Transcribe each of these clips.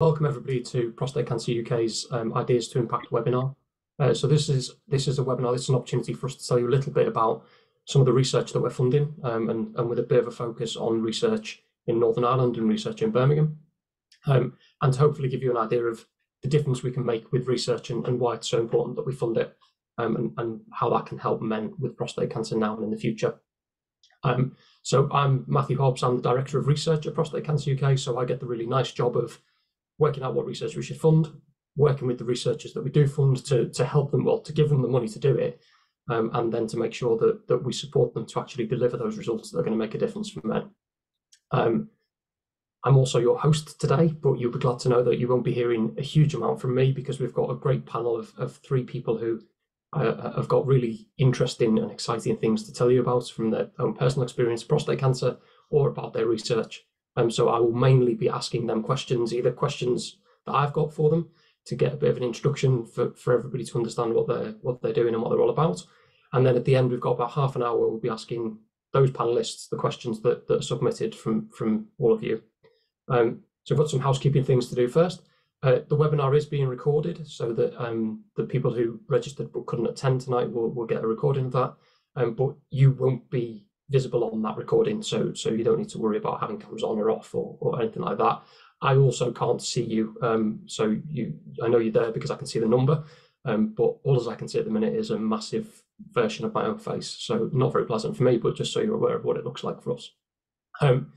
welcome everybody to Prostate Cancer UK's um, Ideas to Impact webinar. Uh, so this is this is a webinar. This is an opportunity for us to tell you a little bit about some of the research that we're funding, um, and, and with a bit of a focus on research in Northern Ireland and research in Birmingham, um, and to hopefully give you an idea of the difference we can make with research and, and why it's so important that we fund it, um, and, and how that can help men with prostate cancer now and in the future. Um, so I'm Matthew Hobbs. I'm the director of research at Prostate Cancer UK. So I get the really nice job of working out what research we should fund, working with the researchers that we do fund to, to help them, well, to give them the money to do it, um, and then to make sure that, that we support them to actually deliver those results that are going to make a difference for men. Um, I'm also your host today, but you'll be glad to know that you won't be hearing a huge amount from me because we've got a great panel of, of three people who uh, have got really interesting and exciting things to tell you about from their own personal experience, prostate cancer, or about their research. Um, so I will mainly be asking them questions, either questions that I've got for them to get a bit of an introduction for, for everybody to understand what they're what they're doing and what they're all about. And then at the end, we've got about half an hour we'll be asking those panelists the questions that, that are submitted from, from all of you. Um, so I've got some housekeeping things to do first. Uh, the webinar is being recorded so that um, the people who registered but couldn't attend tonight will, will get a recording of that. Um, but you won't be visible on that recording, so so you don't need to worry about having cameras on or off or, or anything like that. I also can't see you, um, so you I know you're there because I can see the number, um, but all as I can see at the minute is a massive version of my own face, so not very pleasant for me, but just so you're aware of what it looks like for us. Um,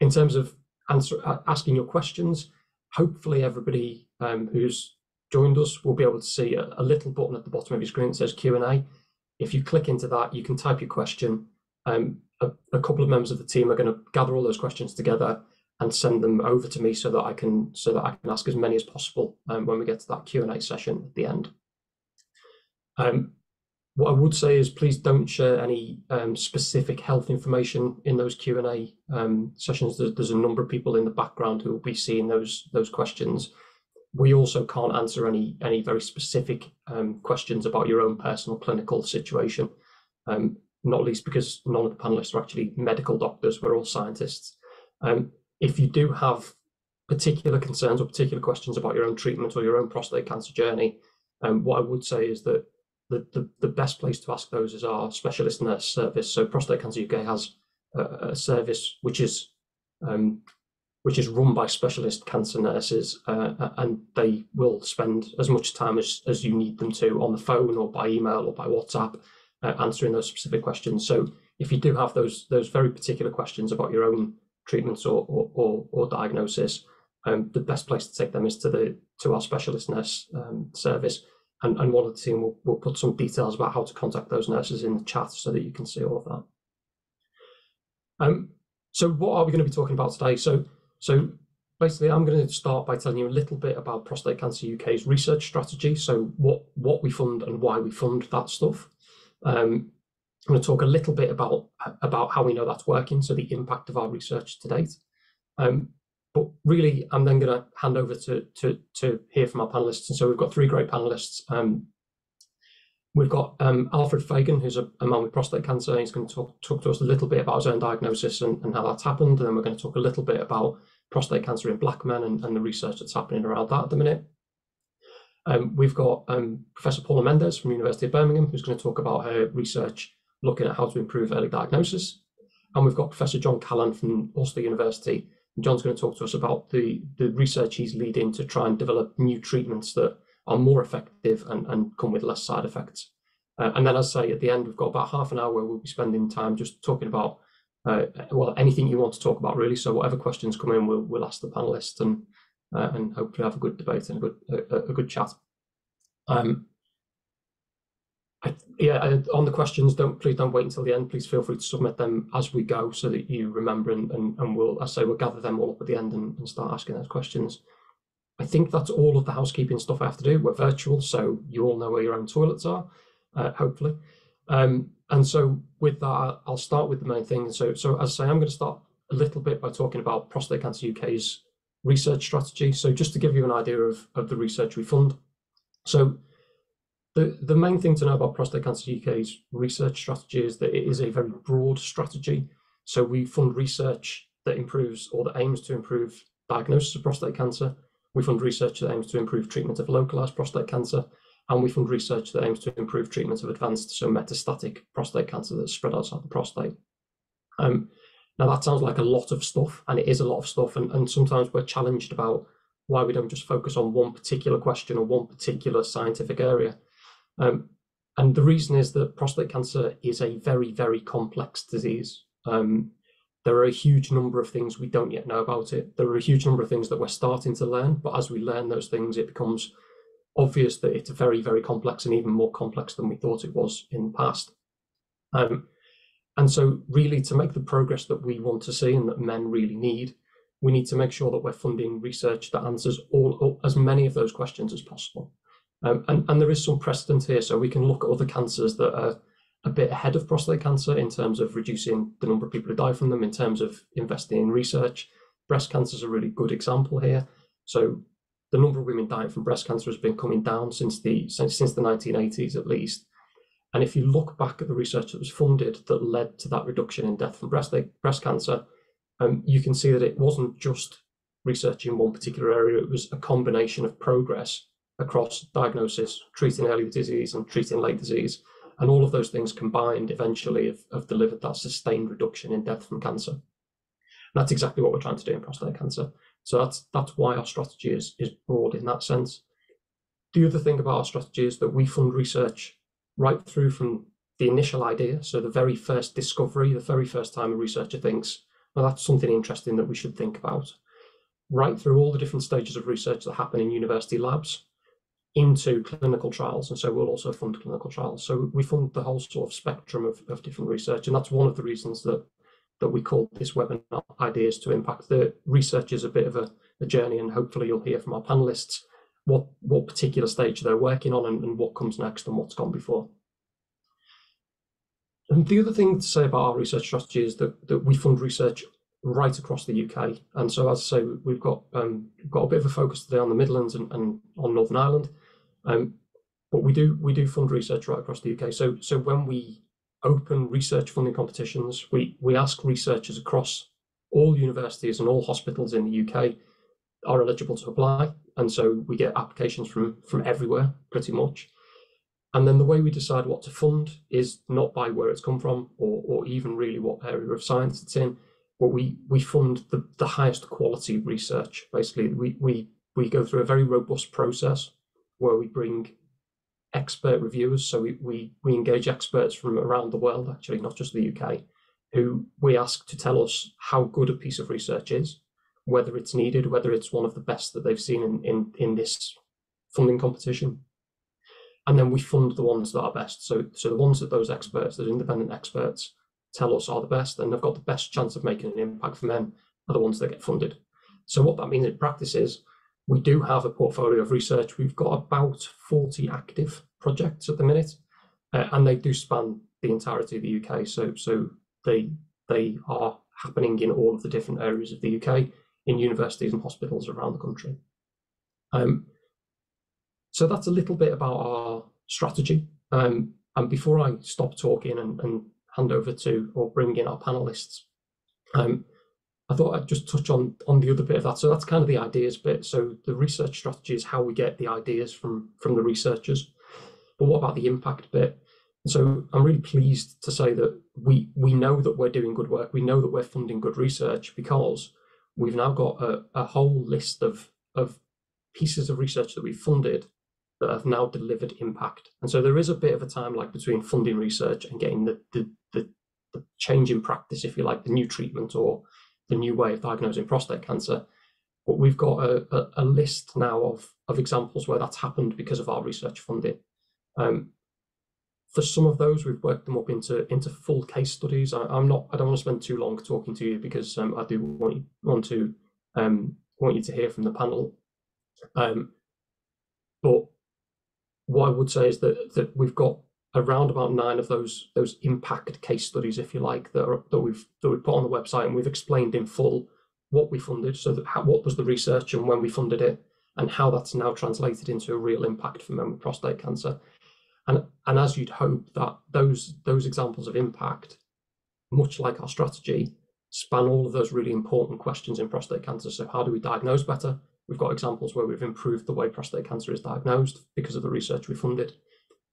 in terms of answer asking your questions, hopefully everybody um, who's joined us will be able to see a, a little button at the bottom of your screen that says Q and A. If you click into that, you can type your question um, a, a, couple of members of the team are going to gather all those questions together and send them over to me so that I can so that I can ask as many as possible um, when we get to that Q and A session at the end. Um, what I would say is please don't share any um, specific health information in those Q and A um, sessions. There's, there's, a number of people in the background who will be seeing those those questions. We also can't answer any any very specific um, questions about your own personal clinical situation. Um, not least because none of the panelists are actually medical doctors, we're all scientists. Um, if you do have particular concerns or particular questions about your own treatment or your own prostate cancer journey, um, what I would say is that the, the, the, best place to ask those is our specialist nurse service. So Prostate Cancer UK has a, a service which is um, which is run by specialist cancer nurses, uh, and they will spend as much time as, as you need them to on the phone or by email or by WhatsApp uh, answering those specific questions. So if you do have those those very particular questions about your own treatments or or, or, or diagnosis, um, the best place to take them is to the to our specialist nurse um, service. And, and one of the team will, will put some details about how to contact those nurses in the chat so that you can see all of that. Um, so what are we going to be talking about today? So so basically I'm going to start by telling you a little bit about Prostate Cancer UK's research strategy. So what what we fund and why we fund that stuff. Um, I'm going to talk a little bit about about how we know that's working, so the impact of our research to date. Um, but really, I'm then going to hand over to to to hear from our panelists. And so we've got three great panelists. Um, we've got um, Alfred Fagan, who's a, a, man with prostate cancer. He's going to talk talk to us a little bit about his own diagnosis and, and how that's happened. And then we're going to talk a little bit about prostate cancer in black men and, and the research that's happening around that at the minute. Um, we've got um, Professor Paula Mendes from University of Birmingham, who's going to talk about her research looking at how to improve early diagnosis. And we've got Professor John Callan from Ulster University. And John's going to talk to us about the, the research he's leading to try and develop new treatments that are more effective and, and come with less side effects. Uh, and then, as I say, at the end, we've got about half an hour where we'll be spending time just talking about, uh, well, anything you want to talk about, really. So, whatever questions come in, we'll, we'll ask the panelists and uh, and hopefully have a good debate and a good a, a good chat. Um, I, yeah, on the questions, don't please don't wait until the end. Please feel free to submit them as we go, so that you remember, and and, and we'll, I say, we'll gather them all up at the end and, and start asking those questions. I think that's all of the housekeeping stuff I have to do. We're virtual, so you all know where your own toilets are, uh, hopefully. Um, and so with that, I'll start with the main thing. So, so as I say, I'm going to start a little bit by talking about Prostate Cancer UK's research strategy. So just to give you an idea of, of the research we fund. So the, the main thing to know about Prostate Cancer UK's research strategy is that it is a very broad strategy. So we fund research that improves or that aims to improve diagnosis of prostate cancer, We fund research that aims to improve treatment of localized prostate cancer, and we fund research that aims to improve treatment of advanced, so metastatic prostate cancer that's spread outside the prostate. Um, now that sounds like a lot of stuff, and it is a lot of stuff, and, and sometimes we're challenged about why we don't just focus on one particular question or one particular scientific area. Um, and the reason is that prostate cancer is a very, very complex disease. Um, there are a huge number of things we don't yet know about it. There are a huge number of things that we're starting to learn, but as we learn those things, it becomes obvious that it's very, very complex and even more complex than we thought it was in the past. Um, and so, really, to make the progress that we want to see and that men really need, we need to make sure that we're funding research that answers all as many of those questions as possible. Um, and, and there is some precedent here, so we can look at other cancers that are a bit ahead of prostate cancer in terms of reducing the number of people who die from them, in terms of investing in research. Breast cancer is a really good example here. So the number of women dying from breast cancer has been coming down since the since, since the 1980s at least. And if you look back at the research that was funded that led to that reduction in death from breast breast cancer, um, you can see that it wasn't just research in one particular area; it was a combination of progress across diagnosis, treating early disease, and treating late disease and all of those things combined eventually have, have delivered that sustained reduction in death from cancer. And that's exactly what we're trying to do in prostate cancer. So that's that's why our strategy is, is broad in that sense. The other thing about our strategy is that we fund research right through from the initial idea, so the very first discovery, the very first time a researcher thinks, well, that's something interesting that we should think about, right through all the different stages of research that happen in university labs, into clinical trials, and so we'll also fund clinical trials. So we fund the whole sort of spectrum of, of different research, and that's one of the reasons that that we call this webinar "Ideas to Impact." The research is a bit of a, a journey, and hopefully you'll hear from our panelists what what particular stage they're working on and, and what comes next and what's gone before. And the other thing to say about our research strategy is that, that we fund research right across the UK. And so, as I say, we've got um, we've got a bit of a focus today on the Midlands and, and on Northern Ireland. Um, but we do we do fund research right across the UK. So so when we open research funding competitions, we we ask researchers across all universities and all hospitals in the UK are eligible to apply, and so we get applications from from everywhere pretty much. And then the way we decide what to fund is not by where it's come from or, or even really what area of science it's in, but we we fund the, the highest quality research. Basically, we we we go through a very robust process where we bring expert reviewers. So we, we, we engage experts from around the world, actually, not just the UK, who we ask to tell us how good a piece of research is, whether it's needed, whether it's one of the best that they've seen in, in, in this funding competition. And then we fund the ones that are best. So, so the ones that those experts, those independent experts, tell us are the best and they've got the best chance of making an impact for them are the ones that get funded. So what that means in practice is we do have a portfolio of research. We've got about 40 active projects at the minute, uh, and they do span the entirety of the UK. So, so they they are happening in all of the different areas of the UK, in universities and hospitals around the country. Um, so that's a little bit about our strategy. Um, and before I stop talking and, and, hand over to or bring in our panelists, um, I thought I'd just touch on on the other bit of that. So that's kind of the ideas bit. So the research strategy is how we get the ideas from from the researchers. But what about the impact bit? So I'm really pleased to say that we we know that we're doing good work. We know that we're funding good research because we've now got a, a whole list of of pieces of research that we've funded that have now delivered impact. And so there is a bit of a time lag between funding research and getting the the, the, the change in practice, if you like, the new treatment or the new way of diagnosing prostate cancer. But we've got a, a, a list now of, of examples where that's happened because of our research funding. Um, for some of those, we've worked them up into into full case studies. I, am not. I don't want to spend too long talking to you because um, I do want you, want to um, want you to hear from the panel. Um, but what I would say is that that we've got around about nine of those those impact case studies, if you like, that are, that we've that we put on the website, and we've explained in full what we funded, so that how, what was the research and when we funded it, and how that's now translated into a real impact for men with prostate cancer. And and as you'd hope that those those examples of impact, much like our strategy, span all of those really important questions in prostate cancer. So how do we diagnose better? We've got examples where we've improved the way prostate cancer is diagnosed because of the research we funded.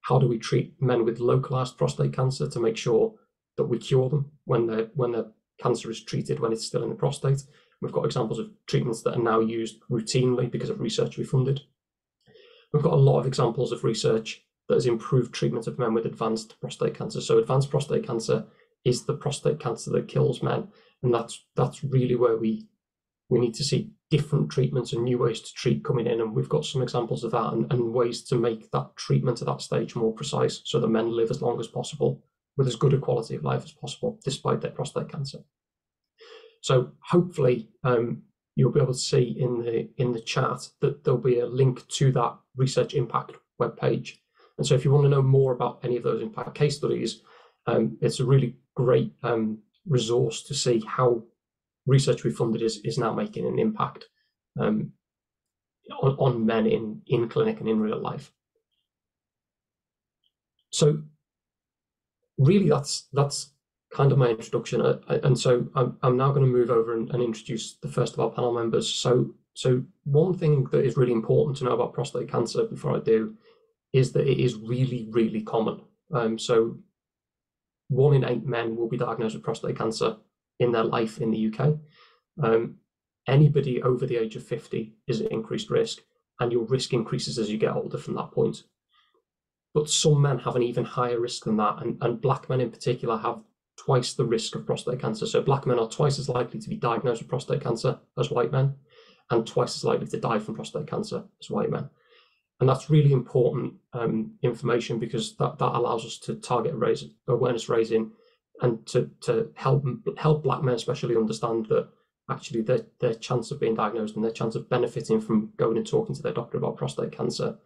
How do we treat men with localized prostate cancer to make sure that we cure them when the when the cancer is treated when it's still in the prostate? We've got examples of treatments that are now used routinely because of research we funded. We've got a lot of examples of research that has improved treatment of men with advanced prostate cancer. So advanced prostate cancer is the prostate cancer that kills men, and that's that's really where we we need to see different treatments and new ways to treat coming in. And we've got some examples of that and, and ways to make that treatment at that stage more precise so that men live as long as possible with as good a quality of life as possible, despite their prostate cancer. So hopefully um, you'll be able to see in the in the chat that there'll be a link to that research impact webpage. And so if you want to know more about any of those impact case studies, um, it's a really great um, resource to see how research we funded is, is now making an impact um, on, on men in, in clinic and in real life. So really that's that's kind of my introduction. Uh, and so I'm, I'm now going to move over and, and, introduce the first of our panel members. So, so one thing that is really important to know about prostate cancer before I do is that it is really, really common. Um, so one in eight men will be diagnosed with prostate cancer in their life in the UK. Um, anybody over the age of 50 is at increased risk, and your risk increases as you get older from that point. But some men have an even higher risk than that, and, and black men in particular have twice the risk of prostate cancer. So black men are twice as likely to be diagnosed with prostate cancer as white men, and twice as likely to die from prostate cancer as white men. And that's really important um, information because that, that allows us to target raise, awareness raising and to, to help help black men especially understand that actually their, their chance of being diagnosed and their chance of benefiting from going and talking to their doctor about prostate cancer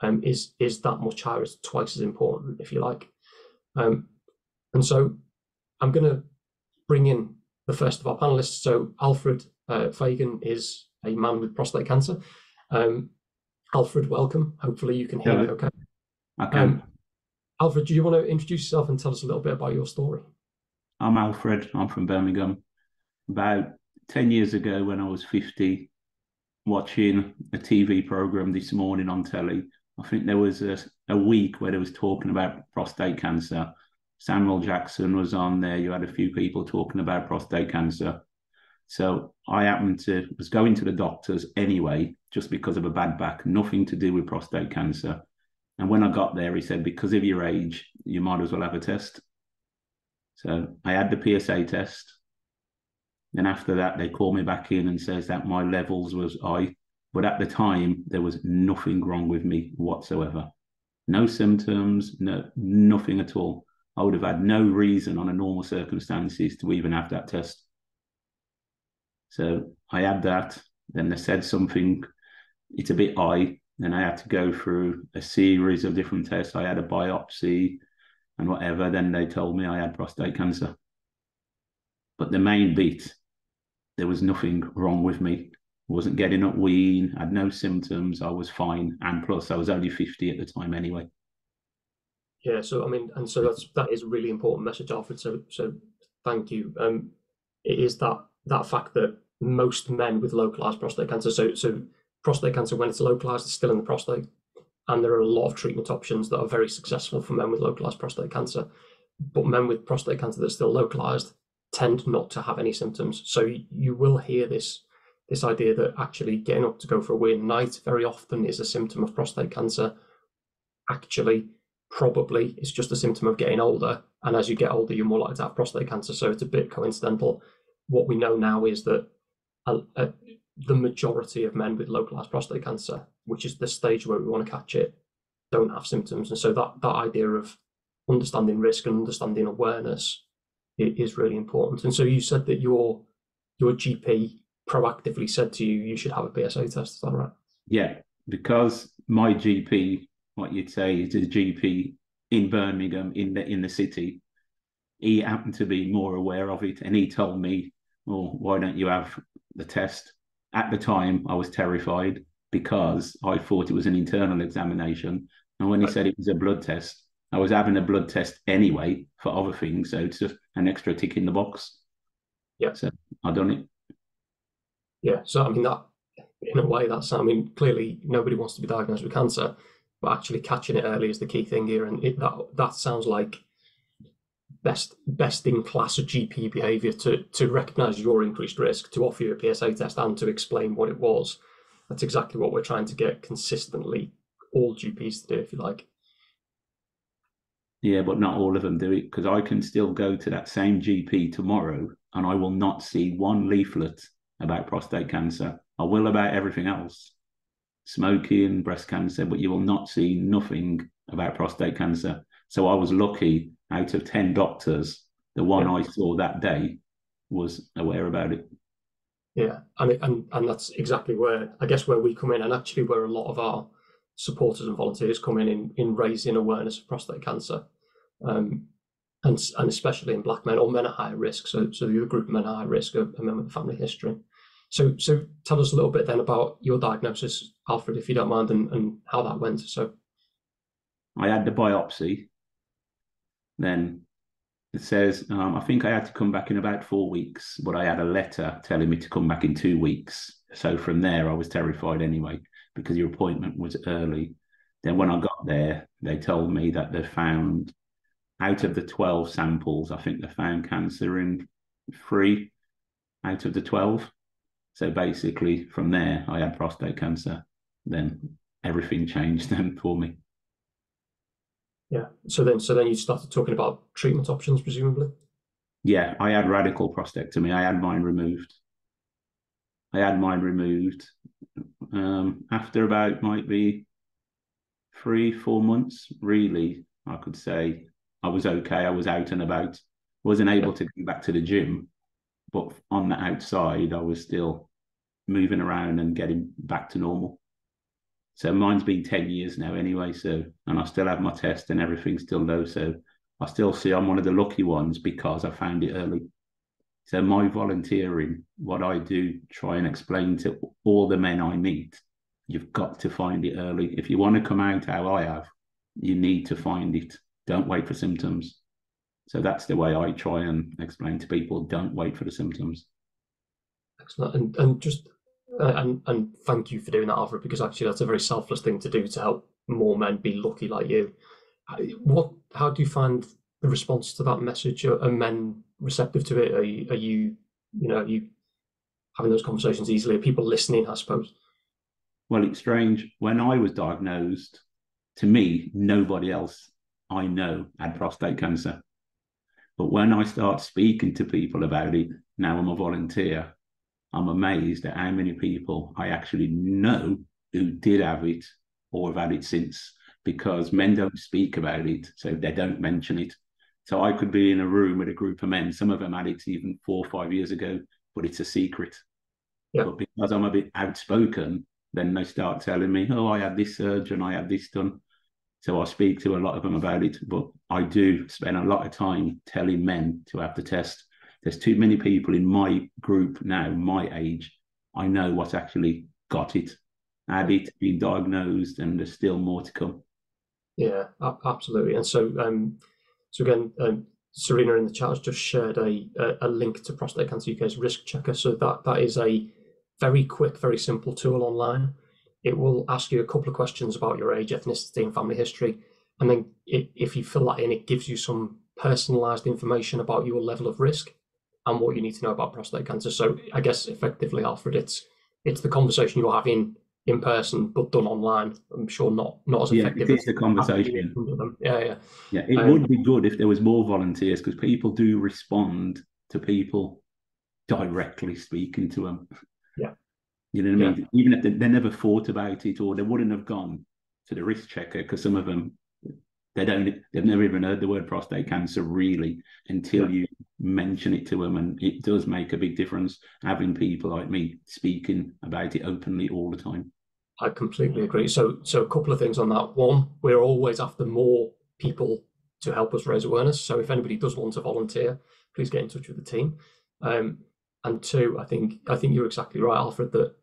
um, is is that much higher, it's twice as important, if you like. Um, and so I'm going to bring in the first of our panelists. So Alfred uh, Fagan is a man with prostate cancer. Um, Alfred, welcome. Hopefully you can hear me okay. I can. Um, Alfred, do you want to introduce yourself and tell us a little bit about your story? I'm Alfred. I'm from Birmingham. About 10 years ago, when I was 50, watching a TV program this morning on telly, I think there was a, a week where they was talking about prostate cancer. Samuel Jackson was on there. You had a few people talking about prostate cancer. So I happened to was going to the doctors anyway, just because of a bad back, nothing to do with prostate cancer. And when I got there, he said, because of your age, you might as well have a test. So I had the PSA test. Then after that, they called me back in and says that my levels was high. But at the time, there was nothing wrong with me whatsoever. No symptoms, no nothing at all. I would have had no reason on a normal circumstances to even have that test. So I had that. Then they said something, it's a bit high. And I had to go through a series of different tests. I had a biopsy and whatever. Then they told me I had prostate cancer. But the main bit, there was nothing wrong with me. I wasn't getting up ween, had no symptoms, I was fine. And plus I was only 50 at the time anyway. Yeah, so I mean, and so that's that is a really important message, Alfred. So so thank you. Um it is that that fact that most men with localized prostate cancer, so so prostate cancer when it's localized is still in the prostate, and there are a lot of treatment options that are very successful for men with localized prostate cancer. But men with prostate cancer that's still localized tend not to have any symptoms. So you will hear this this idea that actually getting up to go for a wee night very often is a symptom of prostate cancer. Actually, probably it's just a symptom of getting older. And as you get older, you're more likely to have prostate cancer. So it's a bit coincidental. What we know now is that the majority of men with localized prostate cancer, which is the stage where we want to catch it, don't have symptoms. And so that, that idea of understanding risk and understanding awareness is really important. And so you said that your your GP proactively said to you you should have a PSA test. Is that right? Yeah, because my GP, what you'd say is a GP in Birmingham in the in the city, he happened to be more aware of it, and he told me, "Well, why don't you have the test?" At the time, I was terrified because I thought it was an internal examination, and when he said it was a blood test, I was having a blood test anyway for other things, so it's just an extra tick in the box. Yeah. So I done it. Yeah. So I mean that in a way, that's I mean, clearly nobody wants to be diagnosed with cancer, but actually catching it early is the key thing here, and it, that that sounds like best best in class of GP behaviour to to recognise your increased risk, to offer you a PSA test, and to explain what it was. That's exactly what we're trying to get consistently all GPs to do, if you like. Yeah, but not all of them do it because I can still go to that same GP tomorrow and I will not see one leaflet about prostate cancer. I will about everything else, smoking, breast cancer, but you will not see nothing about prostate cancer. So I was lucky out of 10 doctors, the one yeah. I saw that day was aware about it. Yeah, and, and and that's exactly where I guess where we come in, and actually where a lot of our supporters and volunteers come in in, in raising awareness of prostate cancer, um, and and especially in black men or men at higher risk. So so the other group of men at high risk are, are men with a family history. So so tell us a little bit then about your diagnosis, Alfred, if you don't mind, and, and how that went. So I had the biopsy. Then it says um, I think I had to come back in about four weeks, but I had a letter telling me to come back in two weeks. So from there, I was terrified anyway because your appointment was early. Then when I got there, they told me that they found out of the 12 samples, I think they found cancer in three out of the 12. So basically, from there, I had prostate cancer. Then everything changed then for me. Yeah. So then, so then you started talking about treatment options, presumably. Yeah, I had radical prostatectomy. I had mine removed. I had mine removed um, after about might be three, four months. Really, I could say I was okay. I was out and about. wasn't able to go back to the gym, but on the outside, I was still moving around and getting back to normal. So mine's been 10 years now anyway. So, and I still have my test and everything's still low. So I still see I'm one of the lucky ones because I found it early. So my volunteering, what I do, try and explain to all the men I meet, you've got to find it early. If you want to come out how I have, you need to find it. Don't wait for symptoms. So that's the way I try and explain to people: don't wait for the symptoms. Excellent, and and just Uh, and and thank you for doing that, Alfred, because actually that's a very selfless thing to do to help more men be lucky like you. Uh, what? How do you find the response to that message? Are, are men receptive to it? Are you, are you, you know, you having those conversations easily? Are people listening? I suppose. Well, it's strange. When I was diagnosed, to me, nobody else I know had prostate cancer. But when I start speaking to people about it, now I'm a volunteer, I'm amazed at how many people I actually know who did have it or have had it since because men don't speak about it, so they don't mention it. So I could be in a room with a group of men, some of them had it even four or five years ago, but it's a secret. Yeah. But because I'm a bit outspoken, then they start telling me, oh, I had this surgery and I had this done. So I speak to a lot of them about it, but I do spend a lot of time telling men to have the test there's too many people in my group now, my age. I know what's actually got it, had it, been diagnosed, and there's still more to come. Yeah, absolutely. And so, um, so again, um, Serena in the chat has just shared a, a, a link to Prostate Cancer UK's risk checker. So that that is a very quick, very simple tool online. It will ask you a couple of questions about your age, ethnicity, and family history, and then it, if you fill that in, it gives you some personalised information about your level of risk and what you need to know about prostate cancer. So I guess effectively, Alfred, it's it's the conversation you're having in person but done online. I'm sure not not as effective. Yeah, it is the conversation. Yeah, yeah. Yeah, it um, would be good if there was more volunteers because people do respond to people directly speaking to them. Yeah. You know what I mean? Yeah. Even if they, they never thought about it or they wouldn't have gone to the risk checker because some of them they don't they've never even heard the word prostate cancer really until yeah. you mention it to them and it does make a big difference having people like me speaking about it openly all the time. I completely agree. So so a couple of things on that. One we're always after more people to help us raise awareness. So if anybody does want to volunteer please get in touch with the team. Um, and two i think i think you're exactly right alfred that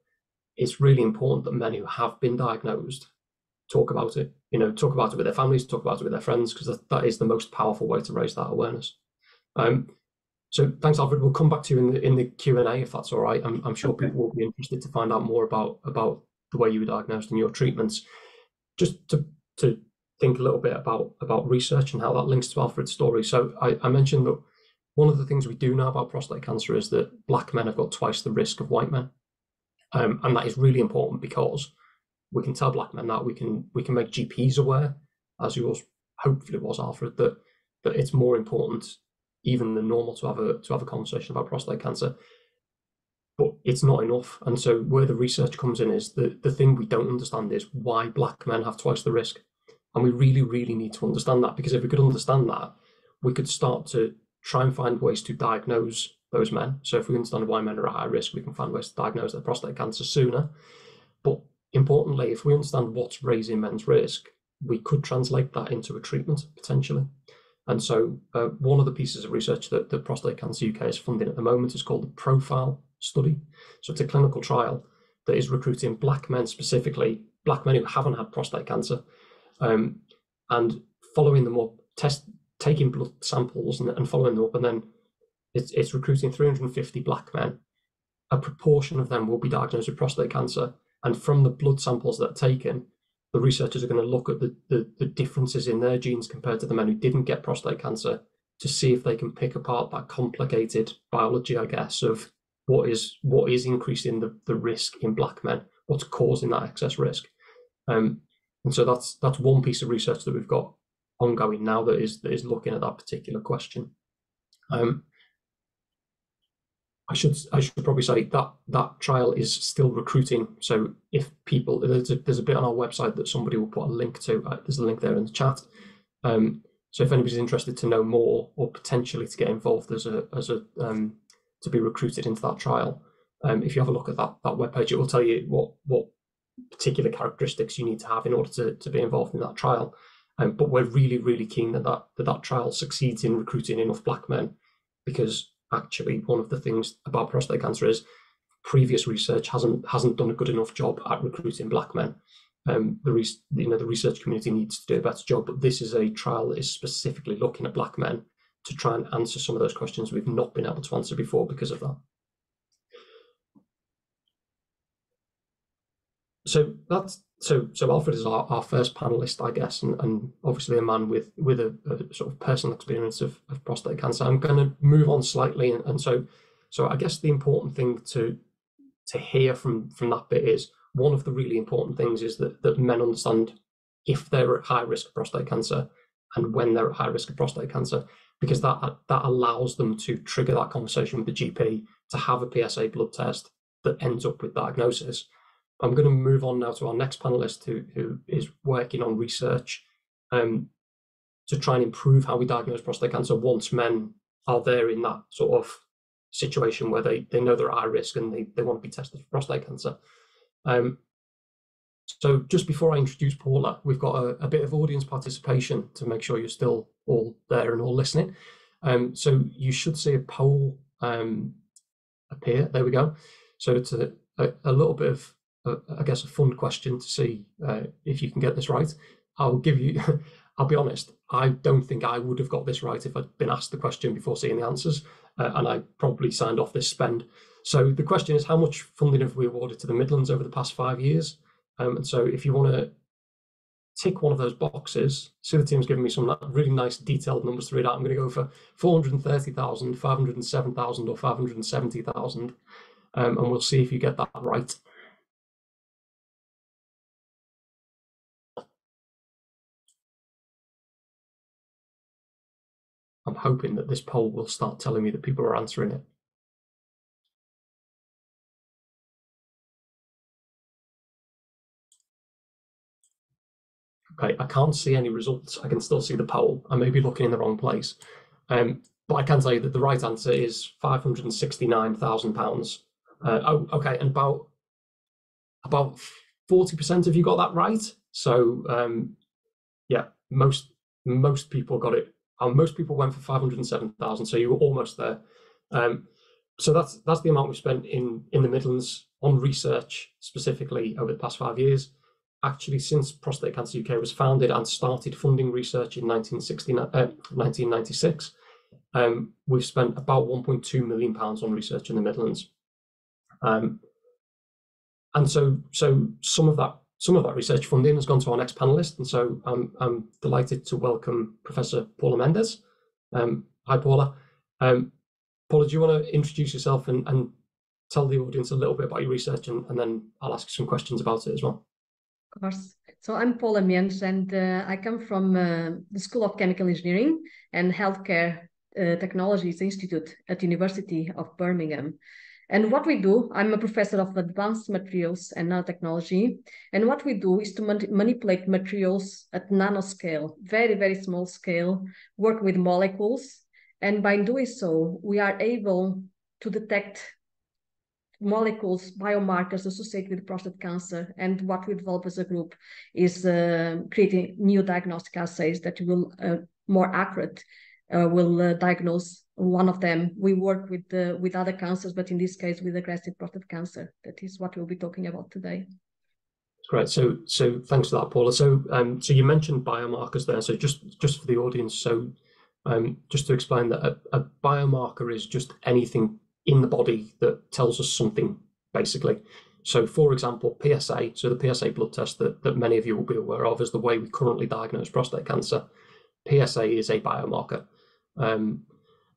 it's really important that men who have been diagnosed talk about it you know talk about it with their families talk about it with their friends because that, that is the most powerful way to raise that awareness um, so thanks, Alfred. We'll come back to you in the in the Q and A if that's all right. I'm, I'm sure Okay. people will be interested to find out more about about the way you were diagnosed and your treatments. Just to to think a little bit about about research and how that links to Alfred's story. So I, I mentioned that one of the things we do know about prostate cancer is that black men have got twice the risk of white men, um, and that is really important because we can tell black men that we can we can make GPs aware, as yours hopefully was Alfred, that that it's more important even than normal to have a to have a conversation about prostate cancer. But it's not enough. And so where the research comes in is the, the thing we don't understand is why black men have twice the risk. And we really, really need to understand that because if we could understand that, we could start to try and find ways to diagnose those men. So if we understand why men are at high risk, we can find ways to diagnose their prostate cancer sooner. But importantly, if we understand what's raising men's risk, we could translate that into a treatment potentially. And so, uh, one of the pieces of research that the Prostate Cancer UK is funding at the moment is called the Profile Study. So, it's a clinical trial that is recruiting black men specifically, black men who haven't had prostate cancer, um, and following them up, test taking blood samples and, and following them up, and then it's, it's recruiting 350 black men. A proportion of them will be diagnosed with prostate cancer, and from the blood samples that are taken, the researchers are going to look at the, the, the, differences in their genes compared to the men who didn't get prostate cancer to see if they can pick apart that complicated biology, I guess, of what is what is increasing the, the risk in black men, what's causing that excess risk. Um, and so that's that's one piece of research that we've got ongoing now that is that is looking at that particular question. Um, I should I should probably say that that trial is still recruiting. So if people there's a, there's a bit on our website that somebody will put a link to. Uh, there's a link there in the chat. Um, so if anybody's interested to know more or potentially to get involved as a as a um, to be recruited into that trial, um, if you have a look at that that webpage, it will tell you what what particular characteristics you need to have in order to, to be involved in that trial. Um, but we're really really keen that that that, that trial succeeds in recruiting enough black men because actually one of the things about prostate cancer is previous research hasn't hasn't done a good enough job at recruiting black men. Um, the re- you know the research community needs to do a better job, but this is a trial that is specifically looking at black men to try and answer some of those questions we've not been able to answer before because of that. So that's so so Alfred is our, our first panelist, I guess, and, and obviously a man with with a, a sort of personal experience of, of prostate cancer. I'm going to move on slightly, and, and so so I guess the important thing to to hear from from that bit is one of the really important things is that that men understand if they're at high risk of prostate cancer and when they're at high risk of prostate cancer, because that that allows them to trigger that conversation with the GP to have a PSA blood test that ends up with diagnosis I'm going to move on now to our next panelist who, who is working on research um, to try and improve how we diagnose prostate cancer once men are there in that sort of situation where they, they know they're at risk and they, they want to be tested for prostate cancer. Um, so just before I introduce Paula, we've got a, a, bit of audience participation to make sure you're still all there and all listening. Um, so you should see a poll um, appear. There we go. So it's a, a, a little bit of a, I guess, a fun question to see uh, if you can get this right. I'll give you, I'll be honest, I don't think I would have got this right if I'd been asked the question before seeing the answers, uh, and I probably signed off this spend. So the question is, how much funding have we awarded to the Midlands over the past five years? Um, and so if you want to tick one of those boxes, see the team's given me some really nice detailed numbers to read out. I'm going to go for 430,000, 507,000 or 570,000, um, and we'll see if you get that right. I'm hoping that this poll will start telling me that people are answering it. Okay, I can't see any results. I can still see the poll. I may be looking in the wrong place. Um, but I can tell you that the right answer is £569,000. Uh, oh, okay, and about about 40% of you got that right. So um, yeah, most most people got it and most people went for 507,000. So you were almost there. Um, so that's that's the amount we spent in in the Midlands on research specifically over the past five years. Actually, since Prostate Cancer UK was founded and started funding research in 1969, uh, 1996, um, we've spent about 1.2 million pounds on research in the Midlands. Um, and so, so some of that some of that research funding has gone to our next panelist, and so I'm, I'm delighted to welcome Professor Paula Mendes. Um, hi, Paula. Um, Paula, do you want to introduce yourself and, and tell the audience a little bit about your research, and, and then I'll ask some questions about it as well. Of course. So I'm Paula Mendes, and uh, I come from uh, the School of Chemical Engineering and Healthcare uh, Technologies Institute at University of Birmingham. And what we do, I'm a professor of advanced materials and nanotechnology. And what we do is to man manipulate materials at nanoscale, very, very small scale, work with molecules. And by doing so, we are able to detect molecules, biomarkers associated with prostate cancer. And what we develop as a group is uh, creating new diagnostic assays that will uh, more accurate uh, will uh, diagnose one of them. We work with the, with other cancers, but in this case with aggressive prostate cancer. That is what we'll be talking about today. Great. So so thanks for that, Paula. So um, so you mentioned biomarkers there. So just just for the audience, so um, just to explain that a, a biomarker is just anything in the body that tells us something, basically. So, for example, PSA, so the PSA blood test that, that many of you will be aware of is the way we currently diagnose prostate cancer. PSA is a biomarker. Um,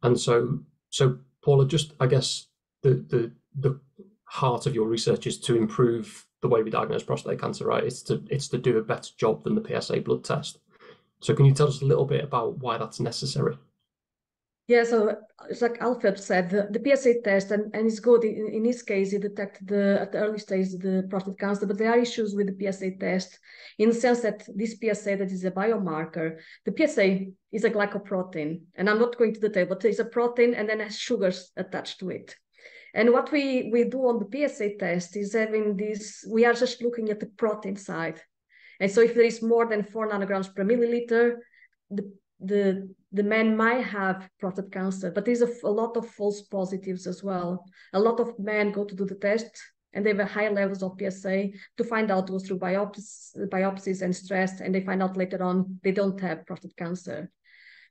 and so, so Paula, just I guess the the the heart of your research is to improve the way we diagnose prostate cancer, right? It's to it's to do a better job than the PSA blood test. So, can you tell us a little bit about why that's necessary? Yeah, so it's like Alfred said, the, the PSA test, and, and it's good in, in this case, it detected the at the early stage the prostate cancer, but there are issues with the PSA test in the sense that this PSA that is a biomarker, the PSA is a glycoprotein, and I'm not going to detail, but it's a protein and then has sugars attached to it. And what we, we do on the PSA test is having this, we are just looking at the protein side. And so if there is more than four nanograms per milliliter, the the the men might have prostate cancer, but there's a, a, lot of false positives as well. A lot of men go to do the test and they have high levels of PSA to find out goes through biopsies, biopsies and stress, and they find out later on they don't have prostate cancer.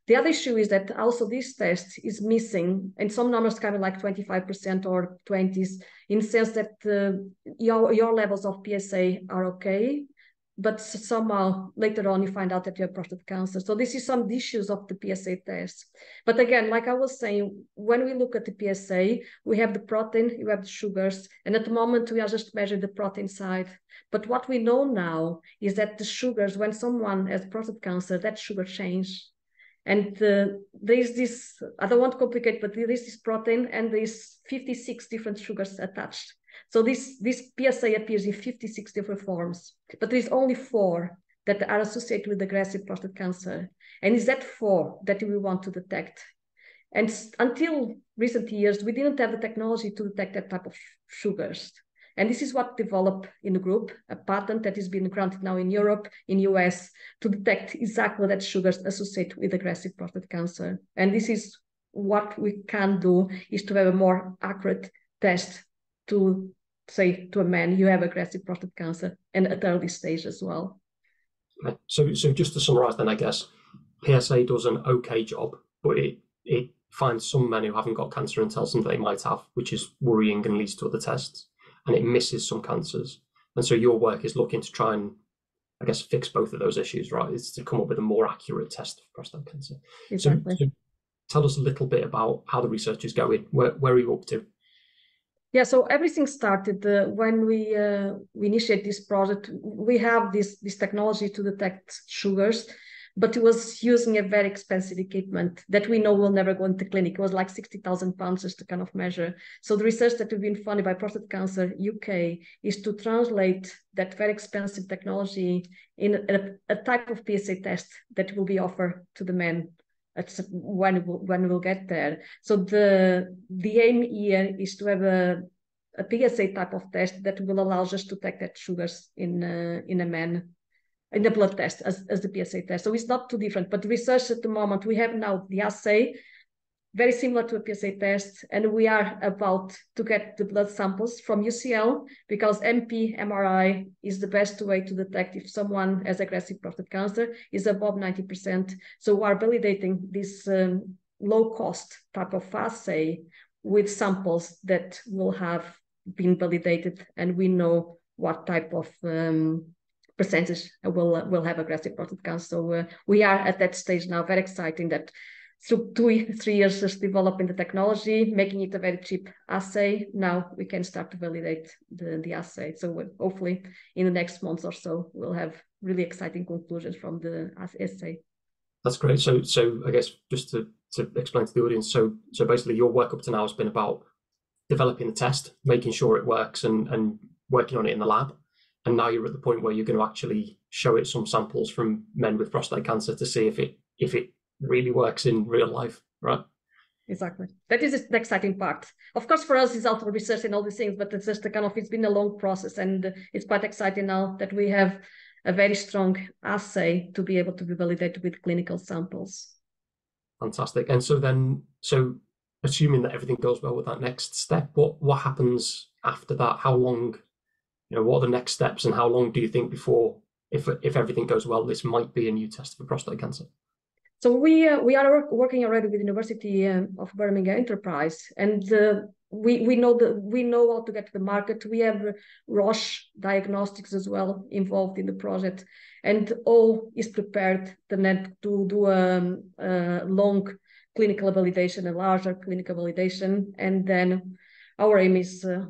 The other issue is that also this test is missing, and some numbers come in like 25% or 20s, in sense that uh, your, your levels of PSA are okay, but somehow later on you find out that you have prostate cancer. So this is some issues of the PSA test. But again, like I was saying, when we look at the PSA, we have the protein, you have the sugars, and at the moment we are just measuring the protein side. But what we know now is that the sugars, when someone has prostate cancer, that sugar change. And uh, there is this, I don't want to complicate, but there is this protein and there's 56 different sugars attached. So this, this PSA appears in 56 different forms, but there is only four that are associated with aggressive prostate cancer. And is that four that we want to detect? And until recent years, we didn't have the technology to detect that type of sugars. And this is what developed in the group, a patent that is being granted now in Europe, in US, to detect exactly that sugars associated with aggressive prostate cancer. And this is what we can do is to have a more accurate test to say to a man, you have aggressive prostate cancer and at early stage as well. So, so just to summarize, then I guess PSA does an okay job, but it it finds some men who haven't got cancer and tells them they might have, which is worrying and leads to other tests, and it misses some cancers. And so your work is looking to try and, I guess, fix both of those issues, right? It's to come up with a more accurate test for prostate cancer. Exactly. So, so tell us a little bit about how the research is going. Where where are you up to? Yeah, so everything started uh, when we uh, we initiate this project. We have this this technology to detect sugars, but it was using a very expensive equipment that we know will never go into clinic. It was like sixty thousand pounds just to kind of measure. So the research that we've been funded by Prostate Cancer UK is to translate that very expensive technology in a, a type of PSA test that will be offered to the men it's when when we'll get there. So the the aim here is to have a a PSA type of test that will allow us to detect that sugars in uh, in a man in the blood test as, as the PSA test. So it's not too different. But research at the moment, we have now the assay very similar to a PSA test. And we are about to get the blood samples from UCL because MP MRI is the best way to detect if someone has aggressive prostate cancer is above 90%. So we are validating this um, low cost type of assay with samples that will have been validated and we know what type of um, percentage will will have aggressive prostate cancer. So uh, we are at that stage now, very exciting that through two, three years just developing the technology, making it a very cheap assay. Now we can start to validate the, the assay. So hopefully in the next months or so, we'll have really exciting conclusions from the assay. That's great. So, so I guess just to, to explain to the audience, so so basically your work up to now has been about developing the test, making sure it works, and and working on it in the lab. And now you're at the point where you're going to actually show it some samples from men with prostate cancer to see if it if it really works in real life, right? Exactly. That is the exciting part. Of course, for us, it's also research and all these things, but it's just a kind of, it's been a long process and it's quite exciting now that we have a very strong assay to be able to be validated with clinical samples. Fantastic. And so then, so assuming that everything goes well with that next step, what what happens after that? How long, you know, what are the next steps and how long do you think before, if if everything goes well, this might be a new test for prostate cancer? So we uh, we are working already with University uh, of Birmingham Enterprise, and uh, we we know that we know how to get to the market. We have Roche Diagnostics as well involved in the project, and all is prepared the net to do a, um, a long clinical validation, a larger clinical validation, and then our aim is uh,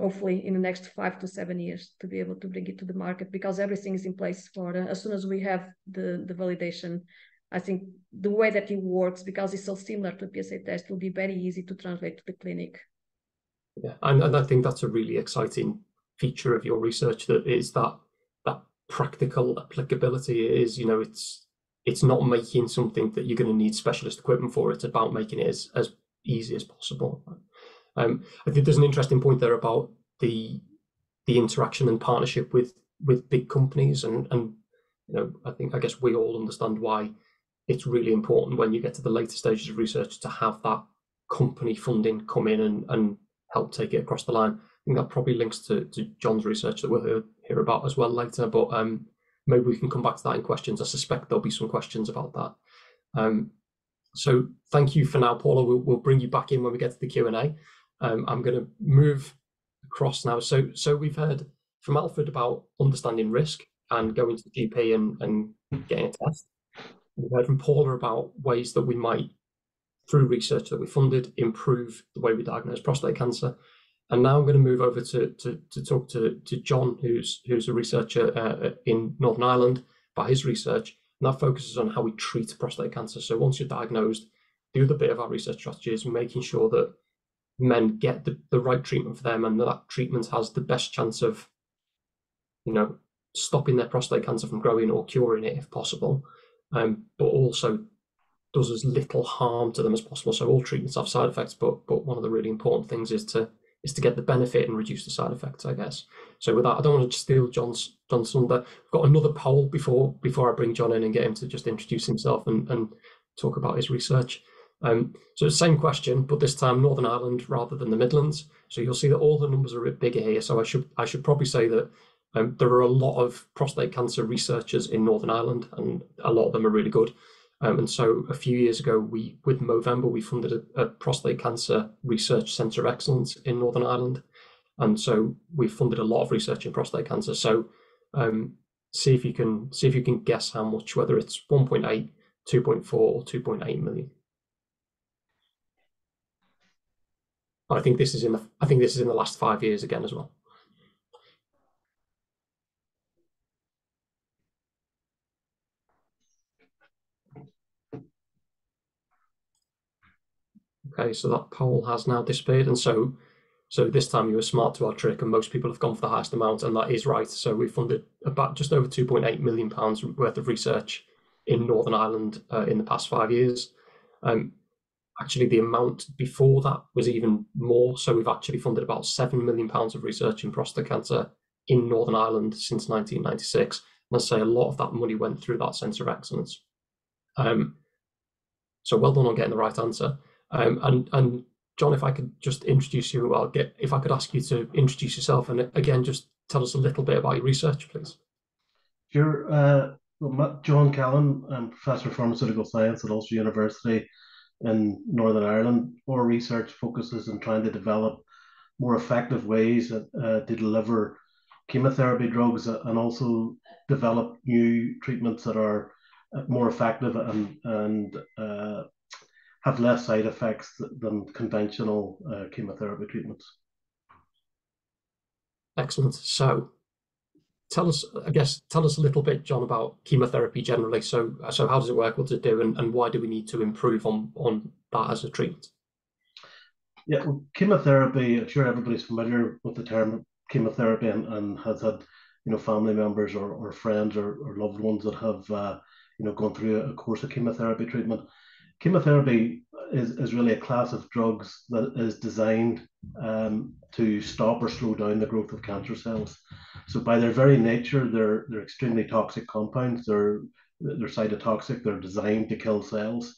hopefully in the next five to seven years to be able to bring it to the market because everything is in place for uh, as soon as we have the the validation I think the way that it works, because it's so similar to a PSA test, will be very easy to translate to the clinic. Yeah, and, and I think that's a really exciting feature of your research that is that that practical applicability is, you know, it's it's not making something that you're going to need specialist equipment for. It's about making it as, as easy as possible. Um, I think there's an interesting point there about the the interaction and partnership with with big companies and and you know I think I guess we all understand why it's really important when you get to the later stages of research to have that company funding come in and, and help take it across the line. I think that probably links to, to John's research that we'll hear, hear about as well later, but um, maybe we can come back to that in questions. I suspect there'll be some questions about that. Um, so thank you for now, Paula. We'll, we'll bring you back in when we get to the Q&A. Um, I'm going to move across now. So, so we've heard from Alfred about understanding risk and going to the GP and, and getting a test. From Paula about ways that we might, through research that we funded, improve the way we diagnose prostate cancer. And now I'm going to move over to, to, to talk to, to John, who's, who's a researcher uh, in Northern Ireland, about his research. And that focuses on how we treat prostate cancer. So once you're diagnosed, the other bit of our research strategy is making sure that men get the, the right treatment for them and that treatment has the best chance of, you know, stopping their prostate cancer from growing or curing it if possible um, but also does as little harm to them as possible. So all treatments have side effects, but but one of the really important things is to is to get the benefit and reduce the side effects, I guess. So with that, I don't want to steal John's John's thunder. I've got another poll before before I bring John in and get him to just introduce himself and, and talk about his research. Um, so same question, but this time Northern Ireland rather than the Midlands. So you'll see that all the numbers are a bit bigger here. So I should I should probably say that um, there are a lot of prostate cancer researchers in Northern Ireland, and a lot of them are really good. Um, and so a few years ago, we with Movember, we funded a, a, prostate cancer research centre of excellence in Northern Ireland. And so we funded a lot of research in prostate cancer. So um, see if you can see if you can guess how much, whether it's 1.8, 2.4, or 2.8 million. I think this is in the I think this is in the last five years again as well. Okay, so that poll has now disappeared. And so so this time you were smart to our trick and most people have gone for the highest amount and that is right. So we funded about just over 2.8 million pounds worth of research in Northern Ireland uh, in the past five years. Um, actually the amount before that was even more. So we've actually funded about 7 million pounds of research in prostate cancer in Northern Ireland since 1996. And I say a lot of that money went through that centre of excellence. Um, so well done on getting the right answer. Um, and and John, if I could just introduce you, I'll get if I could ask you to introduce yourself and again just tell us a little bit about your research, please. Sure. Uh, well, John Callan, I'm professor of pharmaceutical science at Ulster University. in Northern Ireland. Our research focuses on trying to develop more effective ways uh, to deliver chemotherapy drugs and also develop new treatments that are uh, more effective and, and uh, have less side effects than conventional uh, chemotherapy treatments. Excellent. So, tell us, I guess, tell us a little bit, John, about chemotherapy generally. So, so how does it work? What does it do, and, and why do we need to improve on on that as a treatment? Yeah, well, chemotherapy. I'm sure everybody's familiar with the term chemotherapy and, and has had, you know, family members or, or friends or, or loved ones that have, uh, you know, gone through a course of chemotherapy treatment. Chemotherapy is, is really a class of drugs that is designed um, to stop or slow down the growth of cancer cells. So by their very nature, they're they're extremely toxic compounds. They're they're cytotoxic. They're designed to kill cells,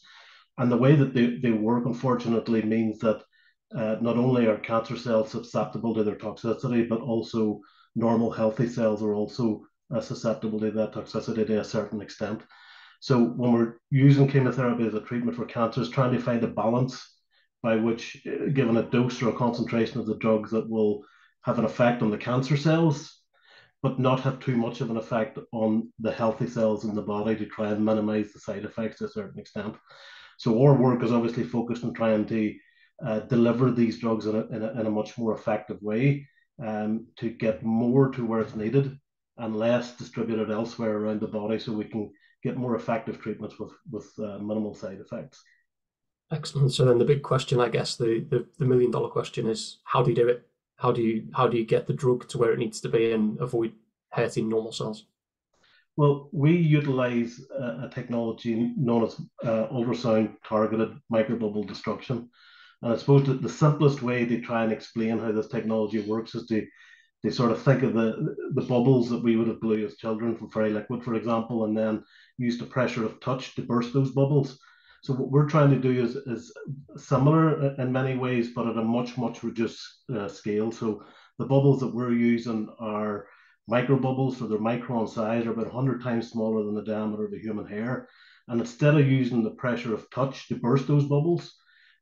and the way that they, they work, unfortunately, means that uh, not only are cancer cells susceptible to their toxicity, but also normal healthy cells are also uh, susceptible to that toxicity to a certain extent. So when we're using chemotherapy as a treatment for cancers, trying to find a balance by which, uh, given a dose or a concentration of the drug that will have an effect on the cancer cells, but not have too much of an effect on the healthy cells in the body to try and minimize the side effects to a certain extent. So our work is obviously focused on trying to uh, deliver these drugs in a, in, a, in a much more effective way um, to get more to where it's needed and less distributed elsewhere around the body so we can get more effective treatments with, with uh, minimal side effects. Excellent. So then the big question, I guess, the, the, the million dollar question is how do you do it? How do you how do you get the drug to where it needs to be and avoid hurting normal cells? Well, we utilize a, a technology known as uh, ultrasound targeted microbubble destruction. And I suppose that the simplest way to try and explain how this technology works is to, to sort of think of the, the bubbles that we would have blew as children from fairy liquid, for example, and then use the pressure of touch to burst those bubbles. So what we're trying to do is, is similar in many ways, but at a much, much reduced uh, scale. So the bubbles that we're using are micro bubbles, so they're micron size, are about 100 times smaller than the diameter of a human hair. And instead of using the pressure of touch to burst those bubbles,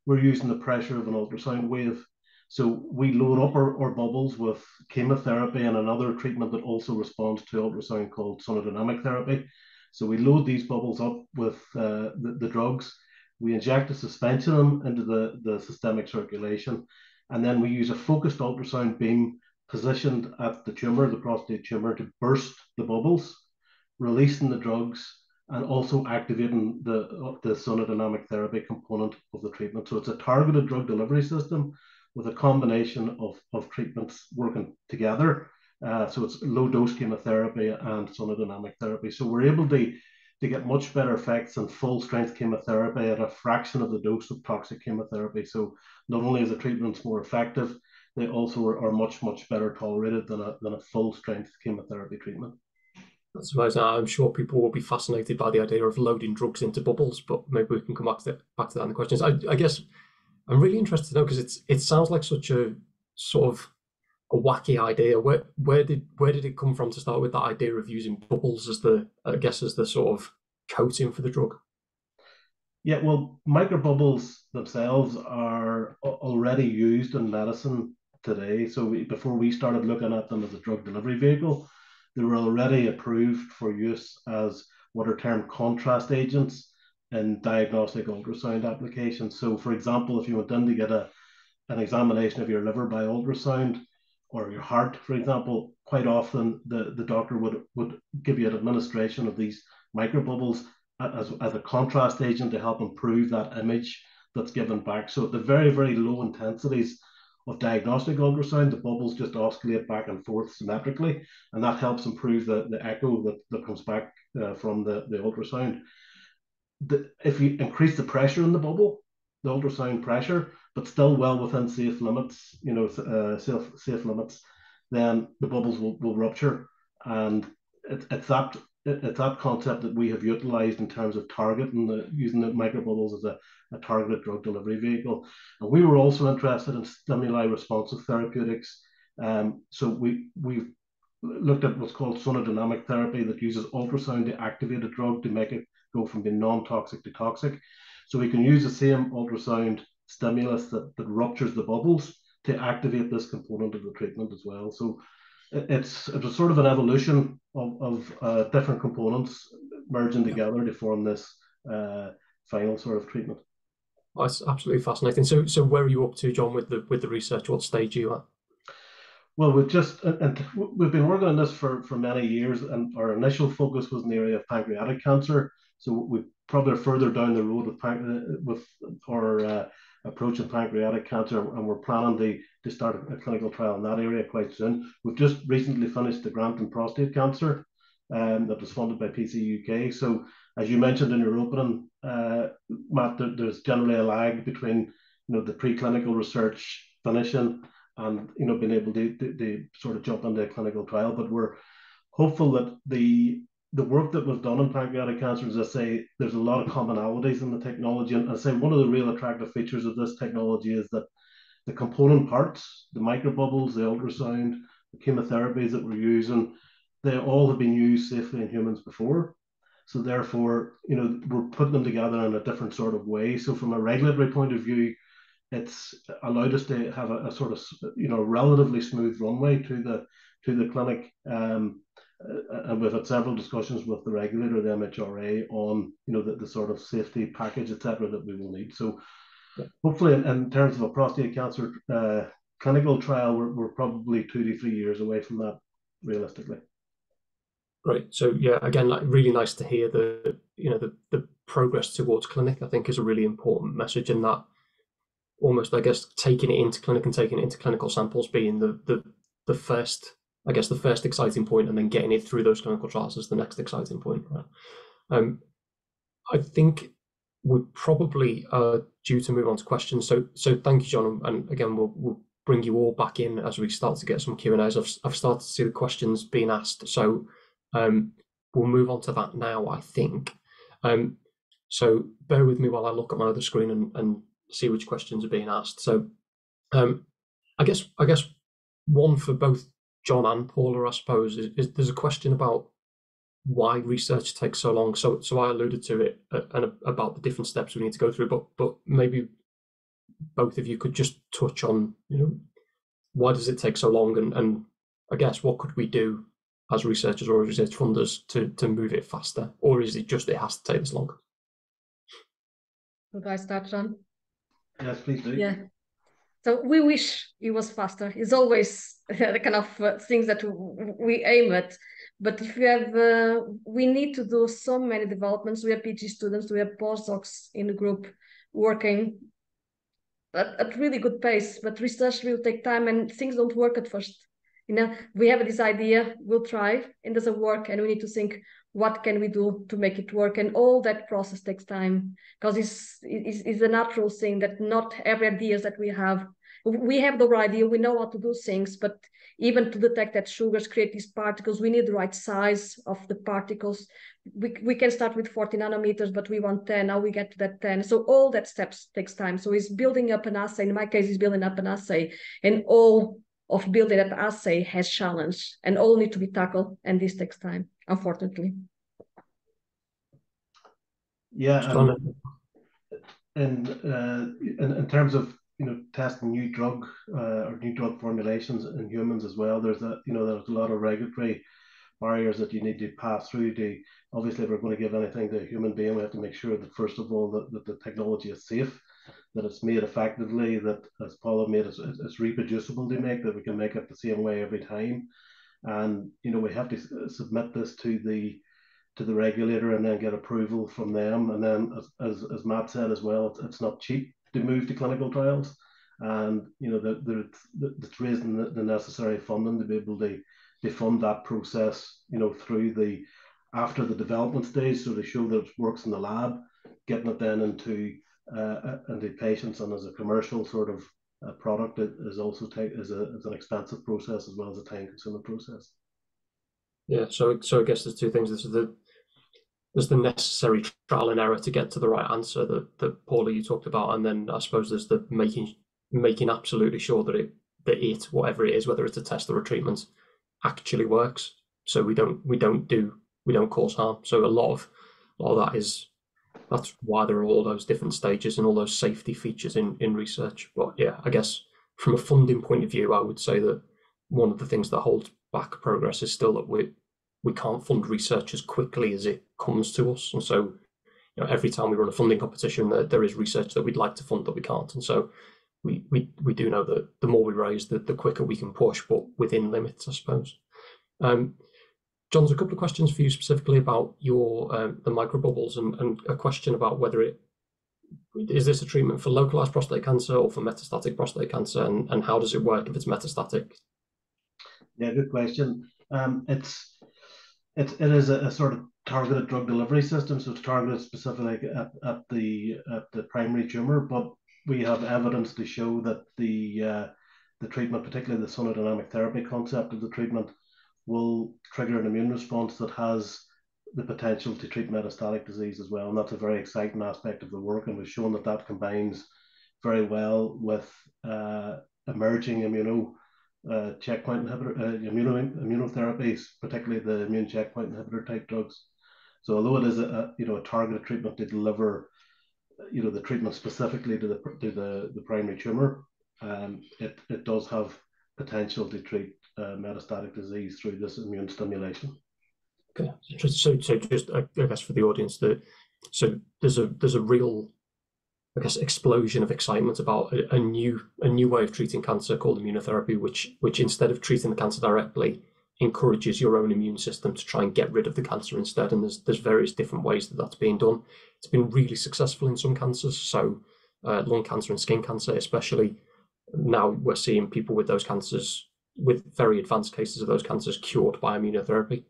we're using the pressure of an ultrasound wave. So we load up our, our bubbles with chemotherapy and another treatment that also responds to ultrasound called sonodynamic therapy. So we load these bubbles up with uh, the, the drugs. We inject a suspension into the, the systemic circulation. And then we use a focused ultrasound beam positioned at the tumor, the prostate tumor, to burst the bubbles, releasing the drugs and also activating the, the sonodynamic therapy component of the treatment. So it's a targeted drug delivery system with a combination of, of treatments working together. Uh, so it's low dose chemotherapy and sonodynamic therapy. So we're able to, to get much better effects than full strength chemotherapy at a fraction of the dose of toxic chemotherapy. So not only is the treatment more effective, they also are, are much, much better tolerated than a, than a full strength chemotherapy treatment. I suppose I'm sure people will be fascinated by the idea of loading drugs into bubbles, but maybe we can come back to that, back to that in the questions. I, I guess I'm really interested to know because it's it sounds like such a sort of a wacky idea. Where where did where did it come from to start with that idea of using bubbles as the I guess as the sort of coating for the drug? Yeah, well, microbubbles themselves are already used in medicine today. So we, before we started looking at them as a drug delivery vehicle, they were already approved for use as what are termed contrast agents in diagnostic ultrasound applications. So, for example, if you went in to get a, an examination of your liver by ultrasound or your heart, for example, quite often the, the doctor would, would give you an administration of these microbubbles as, as a contrast agent to help improve that image that's given back. So, at the very, very low intensities, of diagnostic ultrasound, the bubbles just oscillate back and forth symmetrically, and that helps improve the, the echo that, that comes back uh, from the, the ultrasound. The, if you increase the pressure in the bubble, the ultrasound pressure, but still well within safe limits, you know, uh, safe, safe limits, then the bubbles will, will rupture. And it, it's that it's that concept that we have utilized in terms of targeting the using the microbubbles as a, a targeted drug delivery vehicle. And we were also interested in stimuli responsive therapeutics. Um, so we we've looked at what's called sonodynamic therapy that uses ultrasound to activate a drug to make it go from being non-toxic to toxic. So we can use the same ultrasound stimulus that, that ruptures the bubbles to activate this component of the treatment as well. So it's it was sort of an evolution of, of uh, different components merging together to form this uh, final sort of treatment. Oh, that's absolutely fascinating. So, so where are you up to, John, with the with the research? What stage are you at? Well, we've just and we've been working on this for for many years, and our initial focus was in the area of pancreatic cancer. So we probably are further down the road with with our uh, approach in pancreatic cancer, and we're planning to to start a clinical trial in that area quite soon. We've just recently finished the grant in prostate cancer, um, that was funded by PC UK. So as you mentioned in your opening, uh, Matt, there, there's generally a lag between you know the preclinical research finishing and you know being able to, to, to sort of jump into a clinical trial. But we're hopeful that the the work that was done in pancreatic cancer, as I say, there's a lot of commonalities in the technology. And I say one of the real attractive features of this technology is that the component parts, the microbubbles, the ultrasound, the chemotherapies that we're using, they all have been used safely in humans before. So therefore, you know, we're putting them together in a different sort of way. So from a regulatory point of view, it's allowed us to have a, a sort of you know relatively smooth runway to the to the clinic. Um, and we've had several discussions with the regulator, the MHRA, on you know the, the sort of safety package, etc., that we will need. So hopefully, in, in, terms of a prostate cancer uh, clinical trial, we're, we're probably two to three years away from that, realistically. Great. So yeah, again, like really nice to hear the you know the the progress towards clinic. I think is a really important message, and that almost I guess taking it into clinic and taking it into clinical samples being the the the first I guess the first exciting point, and then getting it through those clinical trials is the next exciting point. Right? Um, I think we probably are due to move on to questions. So so thank you, John, and again we'll we'll bring you all back in as we start to get some Q and A's. I've I've started to see the questions being asked. So um, we'll move on to that now, I think. Um, so bear with me while I look at my other screen and, and see which questions are being asked. So um, I guess I guess one for both John and Paula, I suppose, is, is, there's a question about why research takes so long. So so I alluded to it uh, and about the different steps we need to go through, but but maybe both of you could just touch on you know why does it take so long and and I guess what could we do as researchers or as research funders to to move it faster, or is it just it has to take this long? Would I start, John? Yes, please do. Yeah. So we wish it was faster. It's always the kind of uh, things that we aim at. But if you have, uh, we need to do so many developments. We have PhD students, we have postdocs in the group working at, at really good pace. But research will take time, and things don't work at first you know we have this idea we'll try it doesn't work and we need to think what can we do to make it work? And all that process takes time because it's, it's, it's a natural thing that not every ideas that we have we have the right idea we know how to do things but even to detect that sugars create these particles we need the right size of the particles. We, we can start with 40 nanometers but we want 10 now we get to that 10 so all that steps takes time. So it's building up an assay in my case it's building up an assay and all of building that assay has challenge and all need to be tackled and this takes time unfortunately yeah and, and uh, in, in terms of you know testing new drug uh, or new drug formulations in humans as well there's a you know there's a lot of regulatory barriers that you need to pass through to obviously if we're going to give anything to a human being we have to make sure that first of all that, that the technology is safe that it's made effectively, that as Paula made, it's, it's reproducible to make, that we can make it the same way every time. And, you know, we have to submit this to the to the regulator and then get approval from them. And then, as, as, as Matt said as well, it's, it's not cheap to move to clinical trials. And, you know, that the, it's raising the, the necessary funding to be able to, to fund that process, you know, through the after the development stage. So to show that it works in the lab, getting it then into uh, and the patients and as a commercial sort of uh, product it is also take is, a, is an expensive process as well as a time consuming process. Yeah so so i guess there's two things. There's the there's the necessary trial and error to get to the right answer that that paula you talked about and then i suppose there's the making making absolutely sure that it that it whatever it is whether it's a test or a treatment actually works. So we don't we don't do we don't cause harm. So a lot of a lot of that is that's why there are all those different stages and all those safety features in in research. But yeah, I guess from a funding point of view, I would say that one of the things that holds back progress is still that we we can't fund research as quickly as it comes to us, and so you know every time we run a funding competition, there, there is research that we'd like to fund that we can't, and so we we we do know that the more we raise, the the quicker we can push, but within limits, I suppose. Um, John's a couple of questions for you specifically about your um, the microbubbles and, and a question about whether it is this a treatment for localized prostate cancer or for metastatic prostate cancer and, and how does it work if it's metastatic? Yeah, good question. Um, it's it's it is a, a, sort of targeted drug delivery system, so it's targeted specifically at, at the at the primary tumor, but we have evidence to show that the uh, the treatment, particularly the sonodynamic therapy concept of the treatment, will trigger an immune response that has the potential to treat metastatic disease as well. And that's a very exciting aspect of the work. And we've shown that that combines very well with uh, emerging immuno uh, checkpoint inhibitor, uh, immuno, immunotherapies, particularly the immune checkpoint inhibitor type drugs. So although it is a, a you know a targeted treatment to deliver you know the treatment specifically to the to the, the primary tumor, um, it, it does have potential to treat uh, metastatic disease through this immune stimulation. Okay, so so just I guess for the audience that so there's a there's a real I guess explosion of excitement about a, a, new a new way of treating cancer called immunotherapy, which which instead of treating the cancer directly, encourages your own immune system to try and get rid of the cancer instead. And there's there's various different ways that that's being done. It's been really successful in some cancers, so uh, lung cancer and skin cancer, especially. Now we're seeing people with those cancers, with very advanced cases of those cancers, cured by immunotherapy.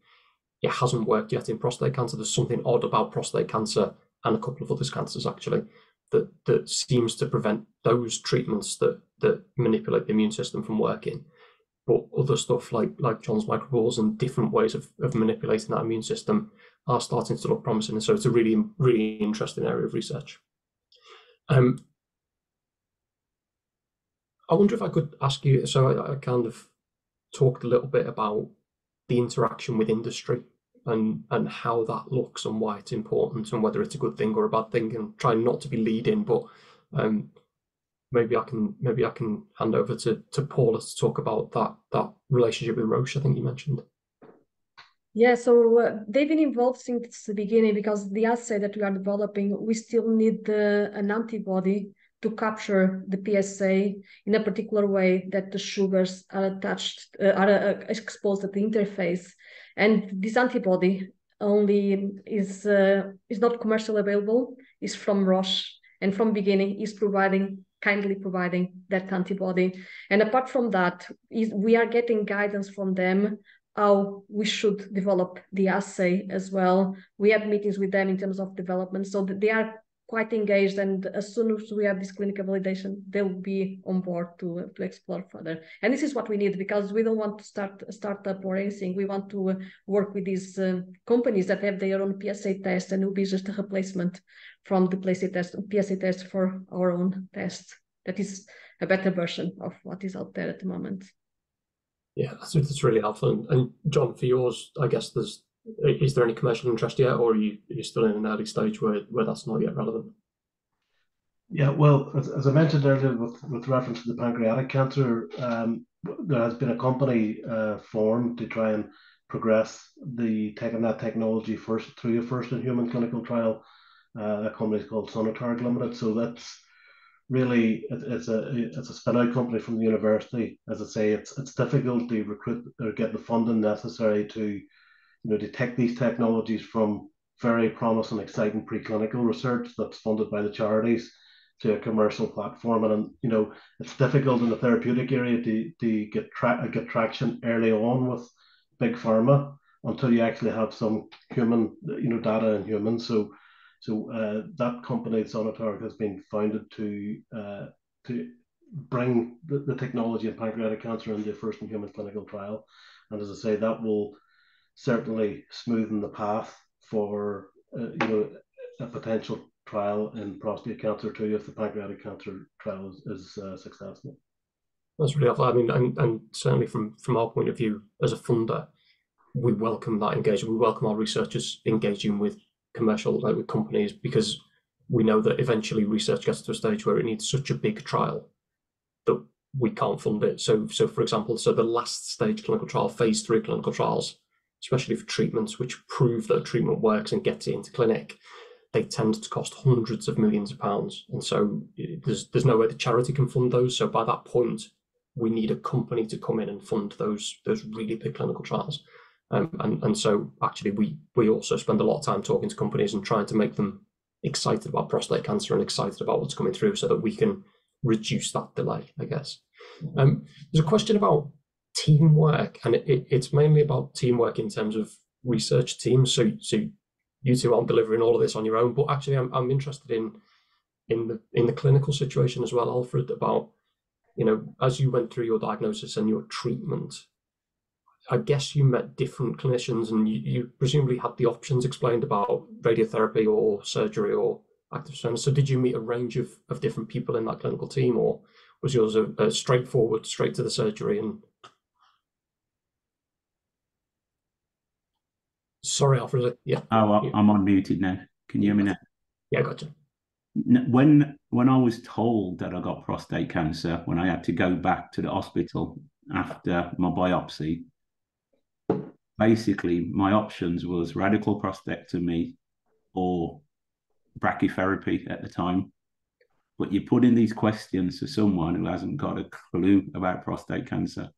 It hasn't worked yet in prostate cancer. There's something odd about prostate cancer and a couple of other cancers actually that that seems to prevent those treatments that that manipulate the immune system from working. But other stuff like like John's microbubbles and different ways of, of manipulating that immune system are starting to look promising. And so it's a really really interesting area of research. Um, I wonder if I could ask you. So I, I kind of talked a little bit about the interaction with industry and and how that looks and why it's important and whether it's a good thing or a bad thing and trying not to be leading but um, maybe I can maybe I can hand over to to Paula to talk about that that relationship with Roche I think you mentioned yeah so uh, they've been involved since the beginning because the assay that we are developing we still need the, an antibody to capture the PSA in a particular way that the sugars are attached uh, are uh, exposed at the interface. And this antibody only is uh, is not commercially available is from Roche and from beginning is providing kindly providing that antibody. And apart from that is we are getting guidance from them how we should develop the assay as well. We have meetings with them in terms of development so they are quite engaged and as soon as we have this clinical validation they'll be on board to to explore further. And this is what we need because we don't want to start a startup or anything. We want to work with these uh, companies that have their own psa test and will be just a replacement from the psa test psa test for our own test. That is a better version of what is out there at the moment. Yeah that's, that's really helpful. And, and john for yours i guess there's is there any commercial interest yet, or are you, are you still in an early stage where, where that's not yet relevant? Yeah, well, as, as I mentioned earlier, with, with reference to the pancreatic cancer, um, there has been a company uh, formed to try and progress the taking that technology first through a first in human clinical trial. Uh, that company is called Sonotarg Limited. So that's really it, it's a it's a spin out company from the university. As I say, it's it's difficult to recruit or get the funding necessary to you know, detect these technologies from very promising, exciting preclinical research that's funded by the charities to a commercial platform. And, you know, it's difficult in the therapeutic area to, to get, tra- get traction early on with big pharma until you actually have some human, you know, data in humans. So, so uh, that company, Sonotarg, has been founded to uh, to bring the, the technology of pancreatic cancer into first in human clinical trial. And as I say, that will certainly smoothen the path for uh, you know a potential trial in prostate cancer too if the pancreatic cancer trial is, is uh, successful. That's really helpful. I mean, and, and certainly from from our point of view as a funder, we welcome that engagement. We welcome our researchers engaging with commercial like with companies because we know that eventually research gets to a stage where it needs such a big trial that we can't fund it. So, so for example, so the last stage clinical trial, phase three clinical trials, especially for treatments which prove that a treatment works and gets it into clinic, they tend to cost hundreds of millions of pounds. And so there's there's no way the charity can fund those. So by that point, we need a company to come in and fund those those really big clinical trials. Um, and and so actually we we also spend a lot of time talking to companies and trying to make them excited about prostate cancer and excited about what's coming through so that we can reduce that delay, I guess. Um, there's a question about teamwork, and it, it, it's mainly about teamwork in terms of research teams. So, so you two aren't delivering all of this on your own, but actually, I'm, I'm interested in in the in the clinical situation as well, Alfred. About you know, as you went through your diagnosis and your treatment, I guess you met different clinicians, and you, you presumably had the options explained about radiotherapy or surgery or active surveillance. So, did you meet a range of of different people in that clinical team, or was yours a, a straightforward, straight to the surgery and Sorry, Alfred. Yeah. Oh, I'm unmuted now. Can you hear me now? Yeah, gotcha. When when I was told that I got prostate cancer, when I had to go back to the hospital after my biopsy, basically my options was radical prostatectomy or brachytherapy at the time. But you put in these questions to someone who hasn't got a clue about prostate cancer.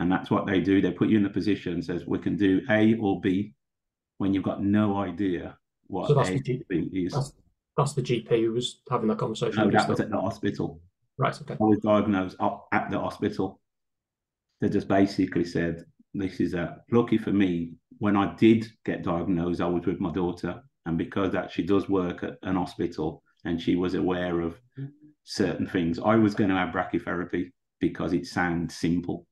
And that's what they do. They put you in the position says we can do A or B when you've got no idea what so that's A the, B is. That's, that's, the GP who was having that conversation. No, that was at the hospital. Right. Okay. I was diagnosed at the hospital. They just basically said, "This is a lucky for me. When I did get diagnosed, I was with my daughter, and because that she does work at an hospital, and she was aware of certain things, I was going to have brachytherapy because it sounds simple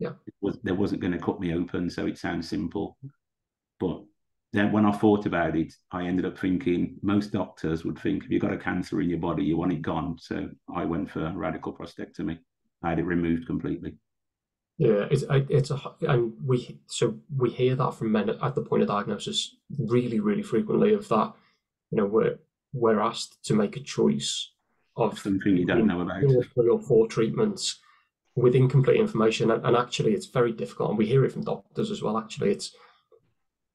yeah. Was there wasn't going to cut me open so it sounds simple. But then when i thought about it i ended up thinking most doctors would think if you've got a cancer in your body you want it gone. So i went for radical prostatectomy. I had it removed completely. Yeah it's it's a and we so we hear that from men at the point of diagnosis really really frequently of that you know we're we're asked to make a choice of something you don't know about. three or four treatments with incomplete information. And, and, actually, it's very difficult. And we hear it from doctors as well. Actually, it's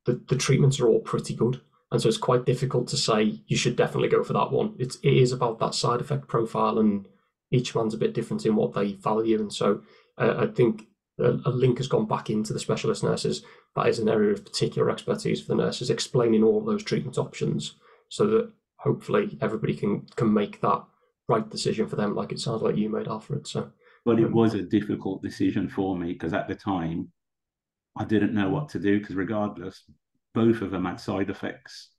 the, the treatments are all pretty good. And so it's quite difficult to say you should definitely go for that one. It's, it is about that side effect profile, and each man's a bit different in what they value. And so uh, I think a, a link has gone back into the specialist nurses. That is an area of particular expertise for the nurses, explaining all those treatment options so that hopefully everybody can can make that right decision for them, like it sounds like you made, Alfred. So but it was a difficult decision for me because at the time I didn't know what to do because regardless, both of them had side effects.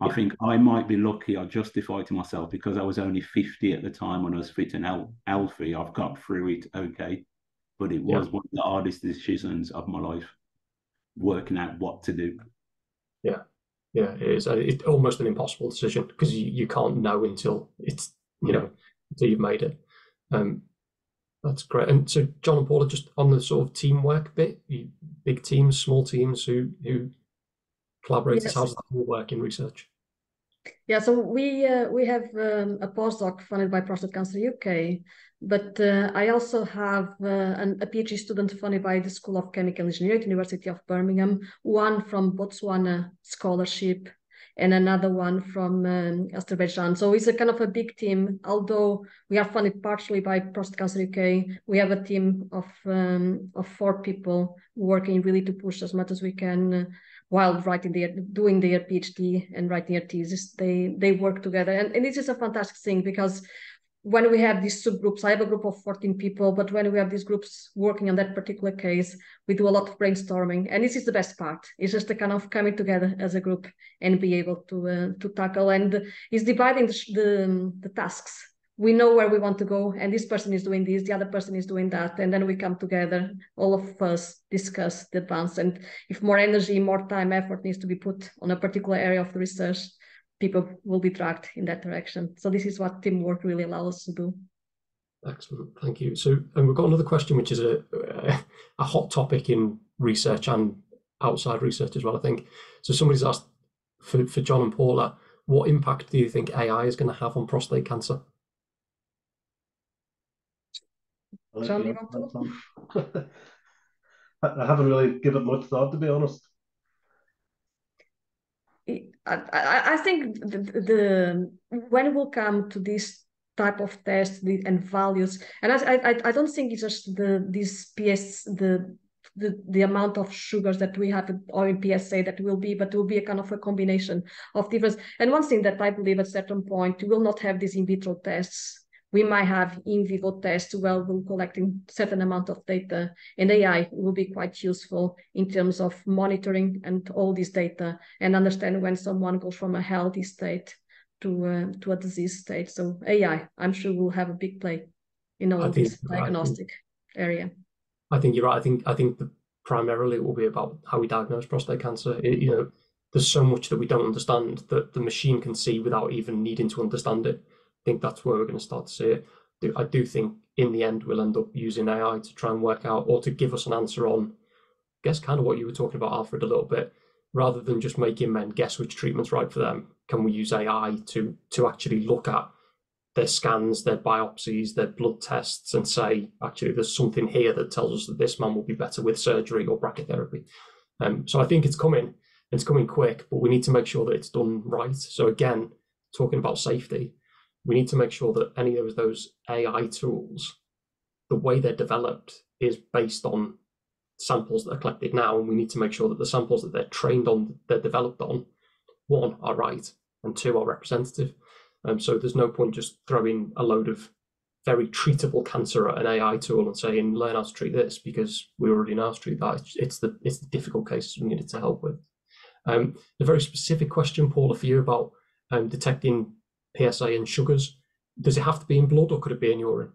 I think I might be lucky. I justify to myself because I was only 50 at the time when I was fit and healthy. I've got through it okay. But it was yeah. one of the hardest decisions of my life, working out what to do. Yeah. Yeah, it is. It's almost an impossible decision because you, you can't know until it's, you know, until you've made it. Um, that's great. And so, John and Paula, just on the sort of teamwork bit, you, big teams, small teams who who collaborate. Yes. How does that all work in research? Yeah, so we uh, we have um, a postdoc funded by Prostate Cancer UK, but uh, I also have uh, an, a PhD student funded by the School of Chemical Engineering at University of Birmingham, one from Botswana scholarship, and another one from um, Azerbaijan. So it's a kind of a big team. Although we are funded partially by Prostate Cancer UK, we have a team of um, of four people working really to push as much as we can. Uh, while writing their doing their PhD and writing their thesis, they they work together, and, and this is a fantastic thing because when we have these subgroups, I have a group of 14 people, but when we have these groups working on that particular case, we do a lot of brainstorming. And this is the best part. It's just the kind of coming together as a group and be able to uh, to tackle. And it's dividing the, the, the tasks. We know where we want to go, and this person is doing this, the other person is doing that, and then we come together, all of us discuss the advance. And if more energy, more time, effort needs to be put on a particular area of the research, people will be dragged in that direction. So this is what teamwork really allows us to do. Excellent, thank you. So, and we've got another question, which is a a hot topic in research and outside research as well. I think so. Somebody's asked for, for John and Paula, what impact do you think AI is going to have on prostate cancer? John, you want to? I haven't really given much thought, to be honest. I, I, think the, the when it will come to this type of test and values, and I, I, I don't think it's just the this PS the the, the amount of sugars that we have or in PSA that will be, but it will be a kind of a combination of different. And one thing that I believe at certain point, we will not have these in vitro tests we might have in vivo tests where we're collecting certain amount of data and AI will be quite useful in terms of monitoring and all this data and understand when someone goes from a healthy state to uh, to a disease state. So AI, I'm sure will have a big play in all this diagnostic right. area. I think you're right. I think I think the, primarily it will be about how we diagnose prostate cancer. It, you know, there's so much that we don't understand that the machine can see without even needing to understand it think that's where we're going to start to see it. I do think in the end we'll end up using AI to try and work out or to give us an answer on, I guess, kind of what you were talking about, Alfred, a little bit. Rather than just making men guess which treatment's right for them, can we use AI to to actually look at their scans, their biopsies, their blood tests, and say, actually, there's something here that tells us that this man will be better with surgery or brachytherapy. Um, so I think it's coming. It's coming quick, but we need to make sure that it's done right. So again, talking about safety, we need to make sure that any of those AI tools, the way they're developed is based on samples that are collected now, and we need to make sure that the samples that they're trained on, they're developed on, one are right, and two are representative. Um, so there's no point just throwing a load of very treatable cancer at an AI tool and saying learn how to treat this because we already know how to treat that. It's the it's the difficult cases we needed to help with. Um, a very specific question, Paula, for you about um, detecting PSA and sugars. Does it have to be in blood or could it be in urine?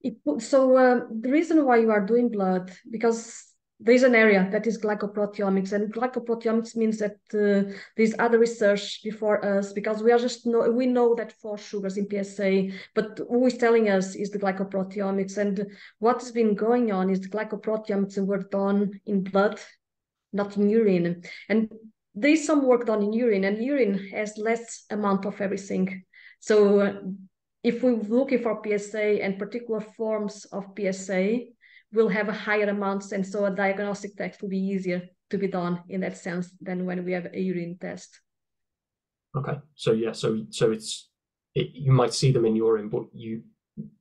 It, so uh, the reason why you are doing blood because there is an area that is glycoproteomics and glycoproteomics means that uh, there's other research before us because we are just know we know that four sugars in PSA but who is telling us is the glycoproteomics and what has been going on is the glycoproteomics were done in blood not in urine and there's some work done in urine and urine has less amount of everything. So uh, if we're looking for psa and particular forms of psa we'll have a higher amounts and so a diagnostic test will be easier to be done in that sense than when we have a urine test. Okay. So yeah so so it's it, you might see them in urine but you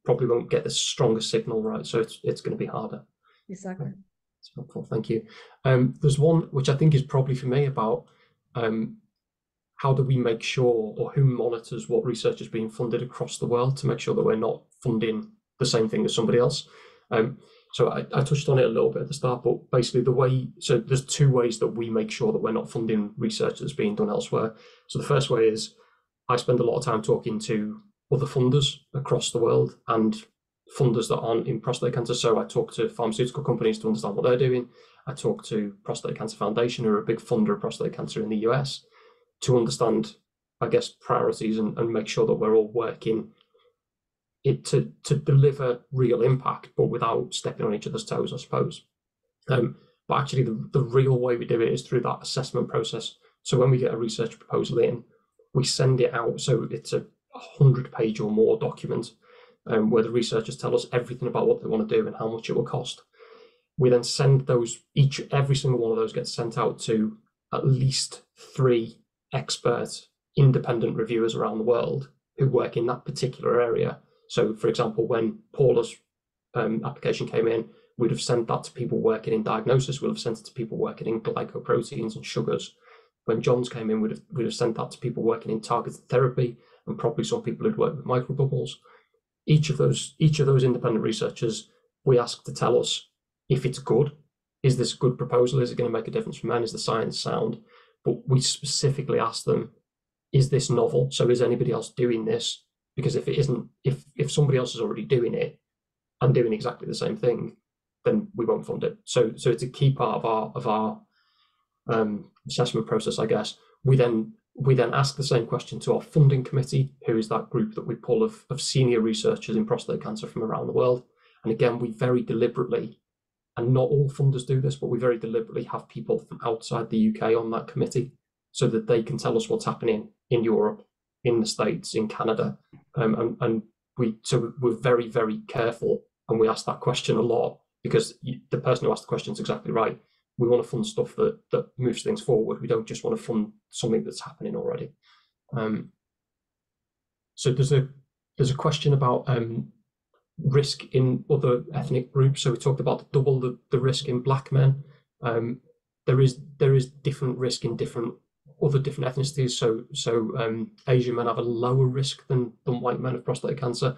probably won't get the strongest signal right? So it's it's going to be harder. Exactly it's helpful, thank you. Um, there's one which I think is probably for me about um, how do we make sure or who monitors what research is being funded across the world to make sure that we're not funding the same thing as somebody else. Um, so I, I, touched on it a little bit at the start, but basically the way, so there's two ways that we make sure that we're not funding research that's being done elsewhere. So the first way is I spend a lot of time talking to other funders across the world and funders that aren't in prostate cancer. So I talk to pharmaceutical companies to understand what they're doing. I talk to Prostate Cancer Foundation, who are a big funder of prostate cancer in the US, to understand, I guess, priorities and, and make sure that we're all working it to to deliver real impact, but without stepping on each other's toes, I suppose. Um, but actually, the, the real way we do it is through that assessment process. So when we get a research proposal in, we send it out. So it's a hundred page or more document um, where the researchers tell us everything about what they want to do and how much it will cost. We then send those each every single one of those gets sent out to at least three expert independent reviewers around the world who work in that particular area. So, for example, when Paula's um, application came in, we'd have sent that to people working in diagnosis. We'd have sent it to people working in glycoproteins and sugars. When John's came in, we'd have, we'd have sent that to people working in targeted therapy and probably some people who'd worked with microbubbles each of those each of those independent researchers we ask to tell us if it's good. Is this a good proposal? Is it going to make a difference for men is the science sound? But we specifically ask them is this novel? So is anybody else doing this? Because if it isn't if if somebody else is already doing it and doing exactly the same thing then we won't fund it. So so it's a key part of our of our um, assessment process i guess. We then we then ask the same question to our funding committee, who is that group that we pull of, of senior researchers in prostate cancer from around the world. And again, we very deliberately, and not all funders do this, but we very deliberately have people from outside the UK on that committee so that they can tell us what's happening in Europe, in the States, in Canada, um, and, and we so we're very very careful and we ask that question a lot because the person who asked the question is exactly right. We want to fund stuff that that moves things forward. We don't just want to fund something that's happening already. Um, so there's a there's a question about um, risk in other ethnic groups. So we talked about double the, the risk in black men. Um, there is there is different risk in different other different ethnicities. So so um, Asian men have a lower risk than than white men of prostate cancer.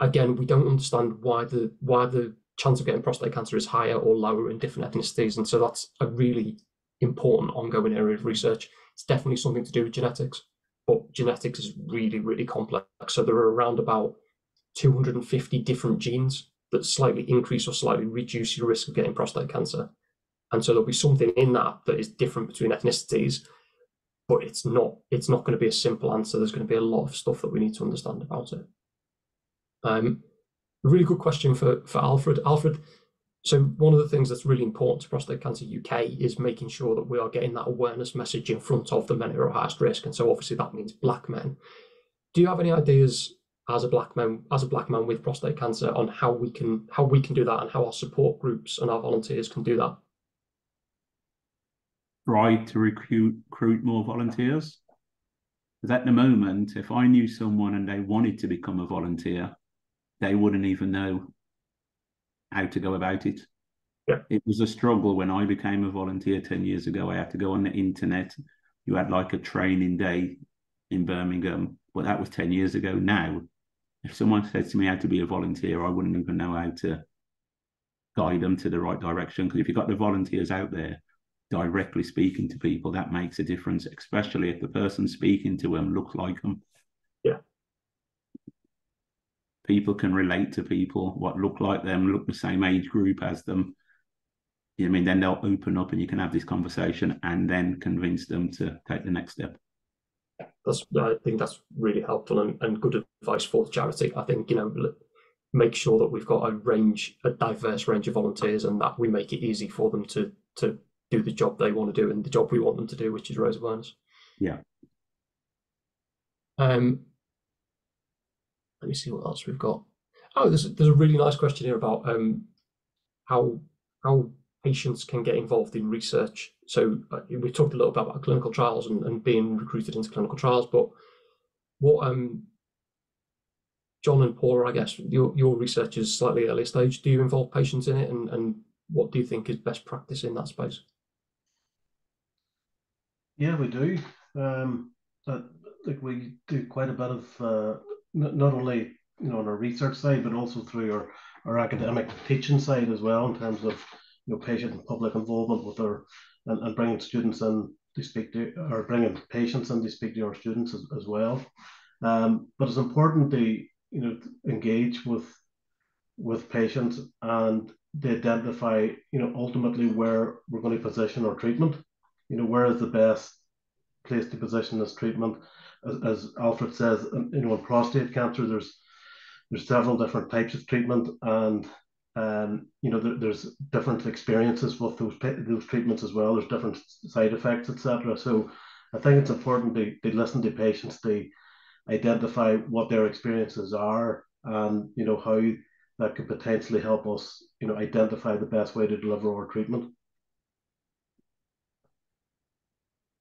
Again, we don't understand why the why the chance of getting prostate cancer is higher or lower in different ethnicities, and so that's a really important ongoing area of research. It's definitely something to do with genetics, but genetics is really really complex. So there are around about 250 different genes that slightly increase or slightly reduce your risk of getting prostate cancer. And so there'll be something in that that is different between ethnicities but it's not it's not going to be a simple answer. There's going to be a lot of stuff that we need to understand about it. Um, a really good question for for Alfred. Alfred, so one of the things that's really important to Prostate Cancer UK is making sure that we are getting that awareness message in front of the men who are highest risk, and so obviously that means black men. Do you have any ideas as a black man as a black man with prostate cancer on how we can how we can do that and how our support groups and our volunteers can do that? try to recruit, recruit more volunteers. Because at the moment, if I knew someone and they wanted to become a volunteer, they wouldn't even know how to go about it. Yeah. It was a struggle when I became a volunteer 10 years ago. I had to go on the internet. You had like a training day in Birmingham, but that was 10 years ago. Now, if someone said to me how to be a volunteer, I wouldn't even know how to guide them to the right direction. Because if you've got the volunteers out there, directly speaking to people, that makes a difference, especially if the person speaking to them looks like them. People can relate to people what look like them, look the same age group as them. You know I mean, then they'll open up and you can have this conversation and then convince them to take the next step. That's I think that's really helpful and, and good advice for the charity. I think, you know, make sure that we've got a range, a diverse range of volunteers and that we make it easy for them to to do the job they want to do and the job we want them to do, which is raise awareness. Yeah. Um, let me see what else we've got. Oh, there's there's a really nice question here about um, how how patients can get involved in research. So uh, we talked a little bit about clinical trials and, and being recruited into clinical trials, but what um, John and Paula, I guess your your research is slightly early stage. Do you involve patients in it, and and what do you think is best practice in that space? Yeah, we do. Um, but we do quite a bit of uh, not only you know on our research side, but also through our, our academic teaching side as well, in terms of you know patient and public involvement with our and, and bringing students in to speak to or bringing patients in to speak to our students as, as well. Um, but it's important to you know engage with with patients and they identify you know ultimately where we're going to position our treatment you know, where is the best place to position this treatment? As, as Alfred says, you know, in prostate cancer, there's there's several different types of treatment, and um, you know, there, there's different experiences with those those treatments as well. There's different side effects, etc. So, I think it's important to, to listen to patients to identify what their experiences are, and you know how that could potentially help us, you know, identify the best way to deliver our treatment.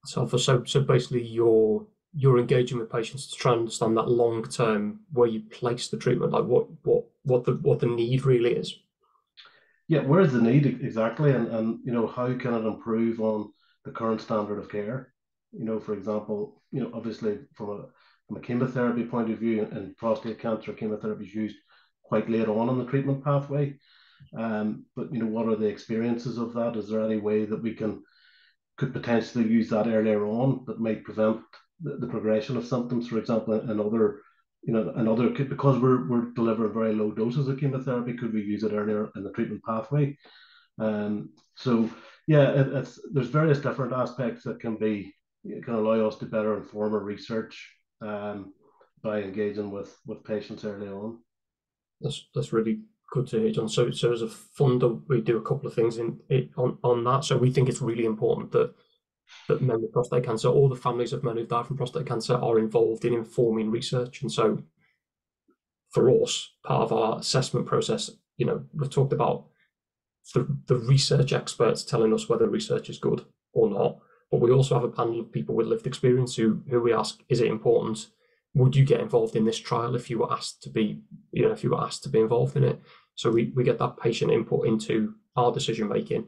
So, for, so, so basically, you're you're engaging with patients to try and understand that long term where you place the treatment, like what what what the what the need really is. Yeah, where is the need exactly, and and you know how can it improve on the current standard of care? You know, for example, you know, obviously from a from a chemotherapy point of view, in prostate cancer, chemotherapy is used quite late on in the treatment pathway. Um, but you know, what are the experiences of that? Is there any way that we can could potentially use that earlier on that might prevent the, the progression of symptoms, for example, another you know, another because we're we're delivering very low doses of chemotherapy, could we use it earlier in the treatment pathway? Um, so yeah, it, it's there's various different aspects that can be can allow us to better inform our research um, by engaging with with patients early on. That's that's really good to hear, John. So, so as a funder, we do a couple of things in it on on that. So we think it's really important that that men with prostate cancer or the families of men who've died from prostate cancer are involved in informing research. And so for us, part of our assessment process, you know, we've talked about the, the research experts telling us whether research is good or not. But we also have a panel of people with lived experience who, who we ask, is it important? Would you get involved in this trial if you were asked to be, you know, if you were asked to be involved in it? So we, we get that patient input into our decision making.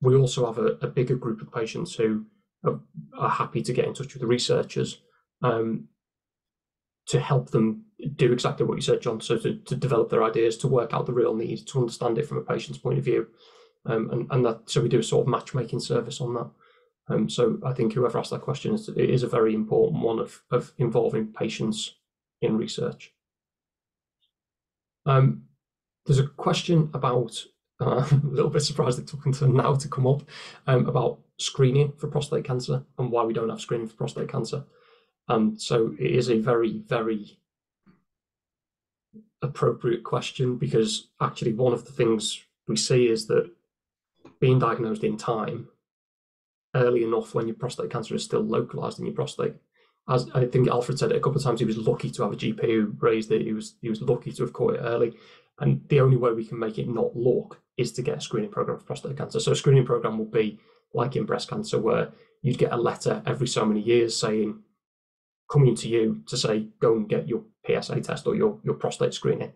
We also have a, a bigger group of patients who are, are, happy to get in touch with the researchers um, to help them do exactly what you said, John. So to, to develop their ideas, to work out the real needs, to understand it from a patient's point of view, um, and and that so we do a sort of matchmaking service on that. Um, so I think whoever asked that question is, it is a very important one of of involving patients in research. Um, there's a question about. Uh, a little bit surprised it took until now to come up um, about screening for prostate cancer and why we don't have screening for prostate cancer. Um, so it is a very, very appropriate question because actually one of the things we see is that being diagnosed in time early enough when your prostate cancer is still localized in your prostate as I think Alfred said it a couple of times, he was lucky to have a GP who raised it. He was he was lucky to have caught it early, and the only way we can make it not look is to get a screening program for prostate cancer. So a screening program will be like in breast cancer, where you'd get a letter every so many years saying coming to you to say go and get your PSA test or your your prostate screening.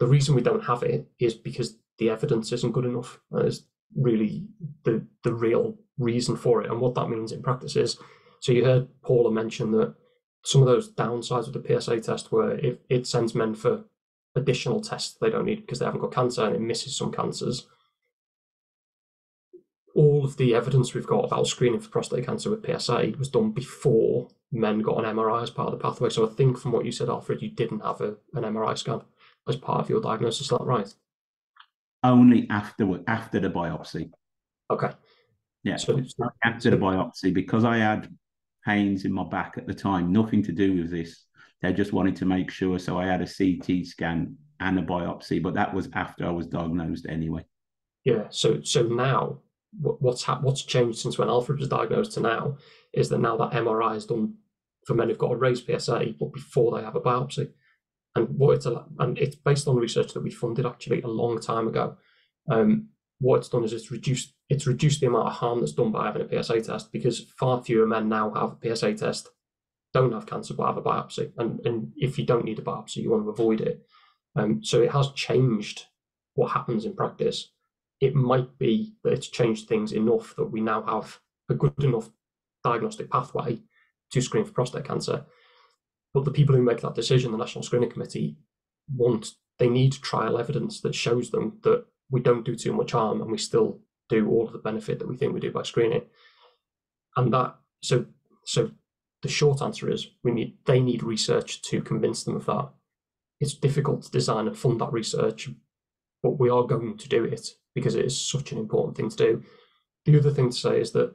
The reason we don't have it is because the evidence isn't good enough. That is really the the real reason for it. And what that means in practice is, so you heard Paula mention that some of those downsides of the PSA test were it sends men for additional tests they don't need because they haven't got cancer and it misses some cancers. All of the evidence we've got about screening for prostate cancer with PSA was done before men got an MRI as part of the pathway. So I think from what you said, Alfred, you didn't have a, an MRI scan as part of your diagnosis. Is that right? Only after after the biopsy. Okay. Yeah. So, so after the biopsy, because I had pains in my back at the time, nothing to do with this. They just wanted to make sure. So I had a CT scan and a biopsy, but that was after I was diagnosed anyway. Yeah. So so now what's ha- what's changed since when Alfred was diagnosed to now is that now that MRI is done for men who've got a raised PSA, but before they have a biopsy. And what it's a, and it's based on research that we funded actually a long time ago. Um, what it's done is it's reduced it's reduced the amount of harm that's done by having a PSA test because far fewer men now have a PSA test, don't have cancer but have a biopsy. And and if you don't need a biopsy, you want to avoid it. Um, so it has changed what happens in practice. It might be that it's changed things enough that we now have a good enough diagnostic pathway to screen for prostate cancer. But the people who make that decision, the National Screening Committee, want they need trial evidence that shows them that we don't do too much harm and we still do all of the benefit that we think we do by screening. And that so so the short answer is we need they need research to convince them of that. It's difficult to design and fund that research, but we are going to do it because it is such an important thing to do. The other thing to say is that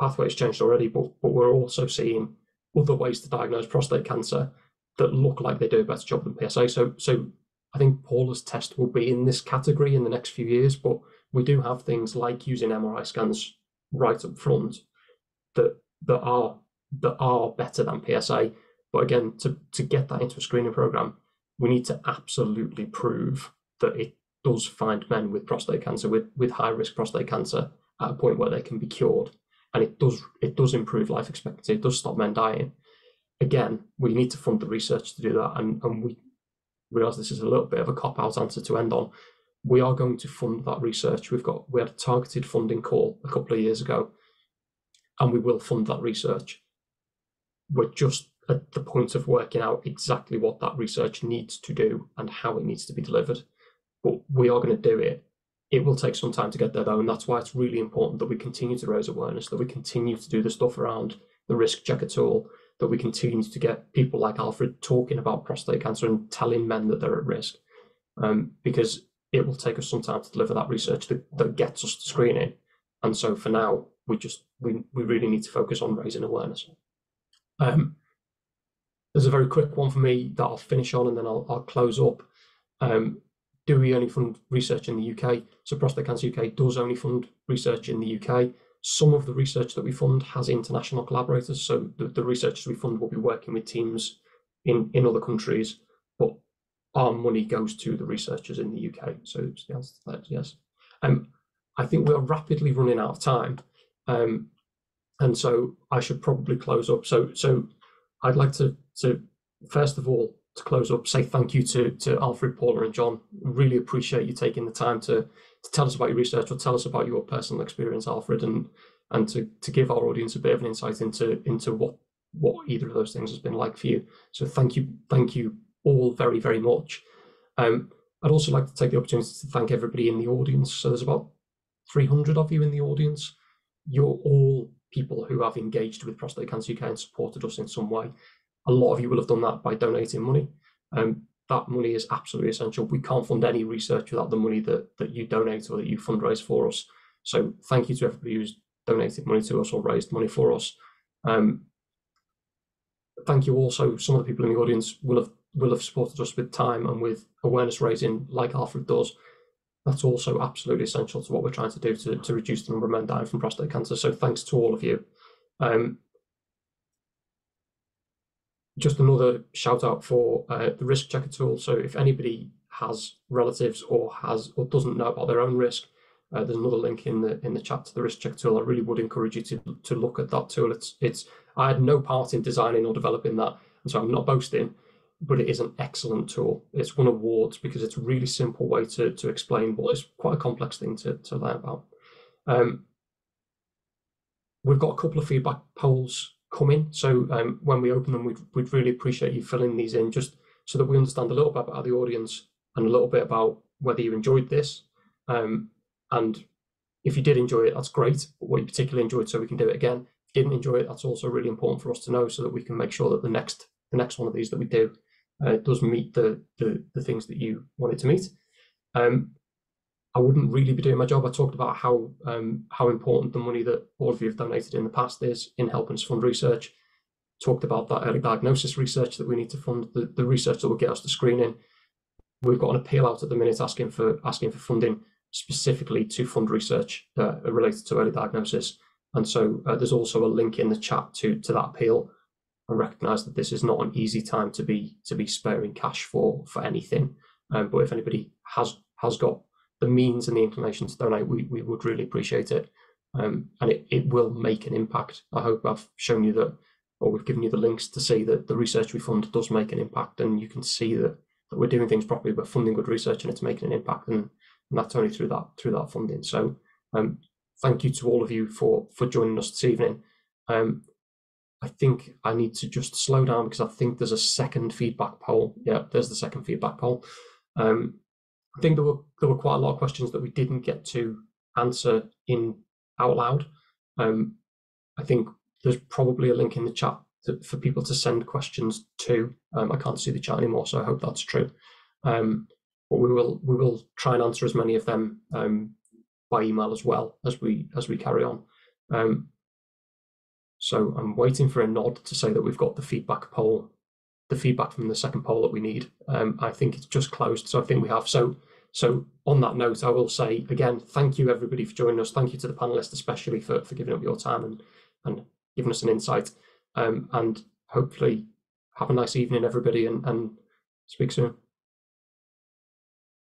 pathways changed already, but, but we're also seeing other ways to diagnose prostate cancer that look like they do a better job than PSA. So, so I think Paula's test will be in this category in the next few years, but we do have things like using MRI scans right up front that that are that are better than PSA. But again, to, to get that into a screening program, we need to absolutely prove that it does find men with prostate cancer, with, with high risk prostate cancer, at a point where they can be cured and it does it does improve life expectancy. It does stop men dying. Again, we need to fund the research to do that, and and we realize this is a little bit of a cop out answer to end on. We are going to fund that research. We've got we had a targeted funding call a couple of years ago, and we will fund that research. We're just at the point of working out exactly what that research needs to do and how it needs to be delivered. But we are going to do it it will take some time to get there though, and that's why it's really important that we continue to raise awareness, that we continue to do the stuff around the risk checker tool, that we continue to get people like Alfred talking about prostate cancer and telling men that they're at risk, um, because it will take us some time to deliver that research that, that gets us to screening. And so for now, we just we, we really need to focus on raising awareness. Um, there's a very quick one for me that I'll finish on and then I'll, I'll close up. Um, do we only fund research in the UK? So Prostate Cancer UK does only fund research in the UK. some of the research that we fund has international collaborators. So the, the researchers we fund will be working with teams in, in other countries, but our money goes to the researchers in the UK. So the answer to that is yes. Um, I think we're rapidly running out of time. Um, and so I should probably close up. So so I'd like to to first of all to close up say thank you to to Alfred, Paula, and John. Really appreciate you taking the time to to tell us about your research or tell us about your personal experience, Alfred, and and to to give our audience a bit of an insight into into what what either of those things has been like for you. So thank you, thank you all very very much. Um, I'd also like to take the opportunity to thank everybody in the audience. So there's about 300 of you in the audience. You're all people who have engaged with Prostate Cancer UK and supported us in some way. A lot of you will have done that by donating money. Um, that money is absolutely essential. We can't fund any research without the money that, that you donate or that you fundraise for us. So thank you to everybody who's donated money to us or raised money for us. Um, thank you also. Some of the people in the audience will have will have supported us with time and with awareness raising, like Alfred does that's also absolutely essential to what we're trying to do to, to reduce the number of men dying from prostate cancer. So thanks to all of you. Um, just another shout out for uh, the risk checker tool. So if anybody has relatives or has or doesn't know about their own risk, uh, there's another link in the in the chat to the risk checker tool. I really would encourage you to to look at that tool. It's it's I had no part in designing or developing that, and so I'm not boasting but it is an excellent tool. It's won awards because it's a really simple way to, to explain what is quite a complex thing to, to learn about. Um, we've got a couple of feedback polls coming. So um, when we open them, we'd, we'd really appreciate you filling these in just so that we understand a little bit about the audience and a little bit about whether you enjoyed this. Um, and if you did enjoy it, that's great. But what you particularly enjoyed, so we can do it again. If you didn't enjoy it, that's also really important for us to know so that we can make sure that the next the next one of these that we do uh, does meet the, the, the things that you want it to meet. Um, I wouldn't really be doing my job. I talked about how um, how important the money that all of you have donated in the past is in helping us fund research. Talked about that early diagnosis research that we need to fund, the, the research that will get us to screening. We've got an appeal out at the minute asking for asking for funding specifically to fund research uh, related to early diagnosis. And so uh, there's also a link in the chat to to that appeal and recognise that this is not an easy time to be to be sparing cash for for anything. Um, but if anybody has has got the means and the inclination to donate, we, we would really appreciate it. Um, and it, it will make an impact. I hope I've shown you that, or we've given you the links to see that the research we fund does make an impact, and you can see that, that we're doing things properly, we're funding good research, and it's making an impact, and, and that's only through that through that funding. So, um, thank you to all of you for for joining us this evening. Um, I think I need to just slow down because I think there's a second feedback poll. Yeah, there's the second feedback poll. Um, I think there were there were quite a lot of questions that we didn't get to answer in out loud. Um, I think there's probably a link in the chat to, for people to send questions to. Um, I can't see the chat anymore, so I hope that's true. Um, but we will we will try and answer as many of them um, by email as well as we as we carry on. Um, so I'm waiting for a nod to say that we've got the feedback poll, the feedback from the second poll that we need. Um, I think it's just closed, so I think we have. So, so on that note, I will say again, thank you everybody for joining us. Thank you to the panelists, especially for for giving up your time and and giving us an insight. Um, and hopefully, have a nice evening, everybody, and and speak soon.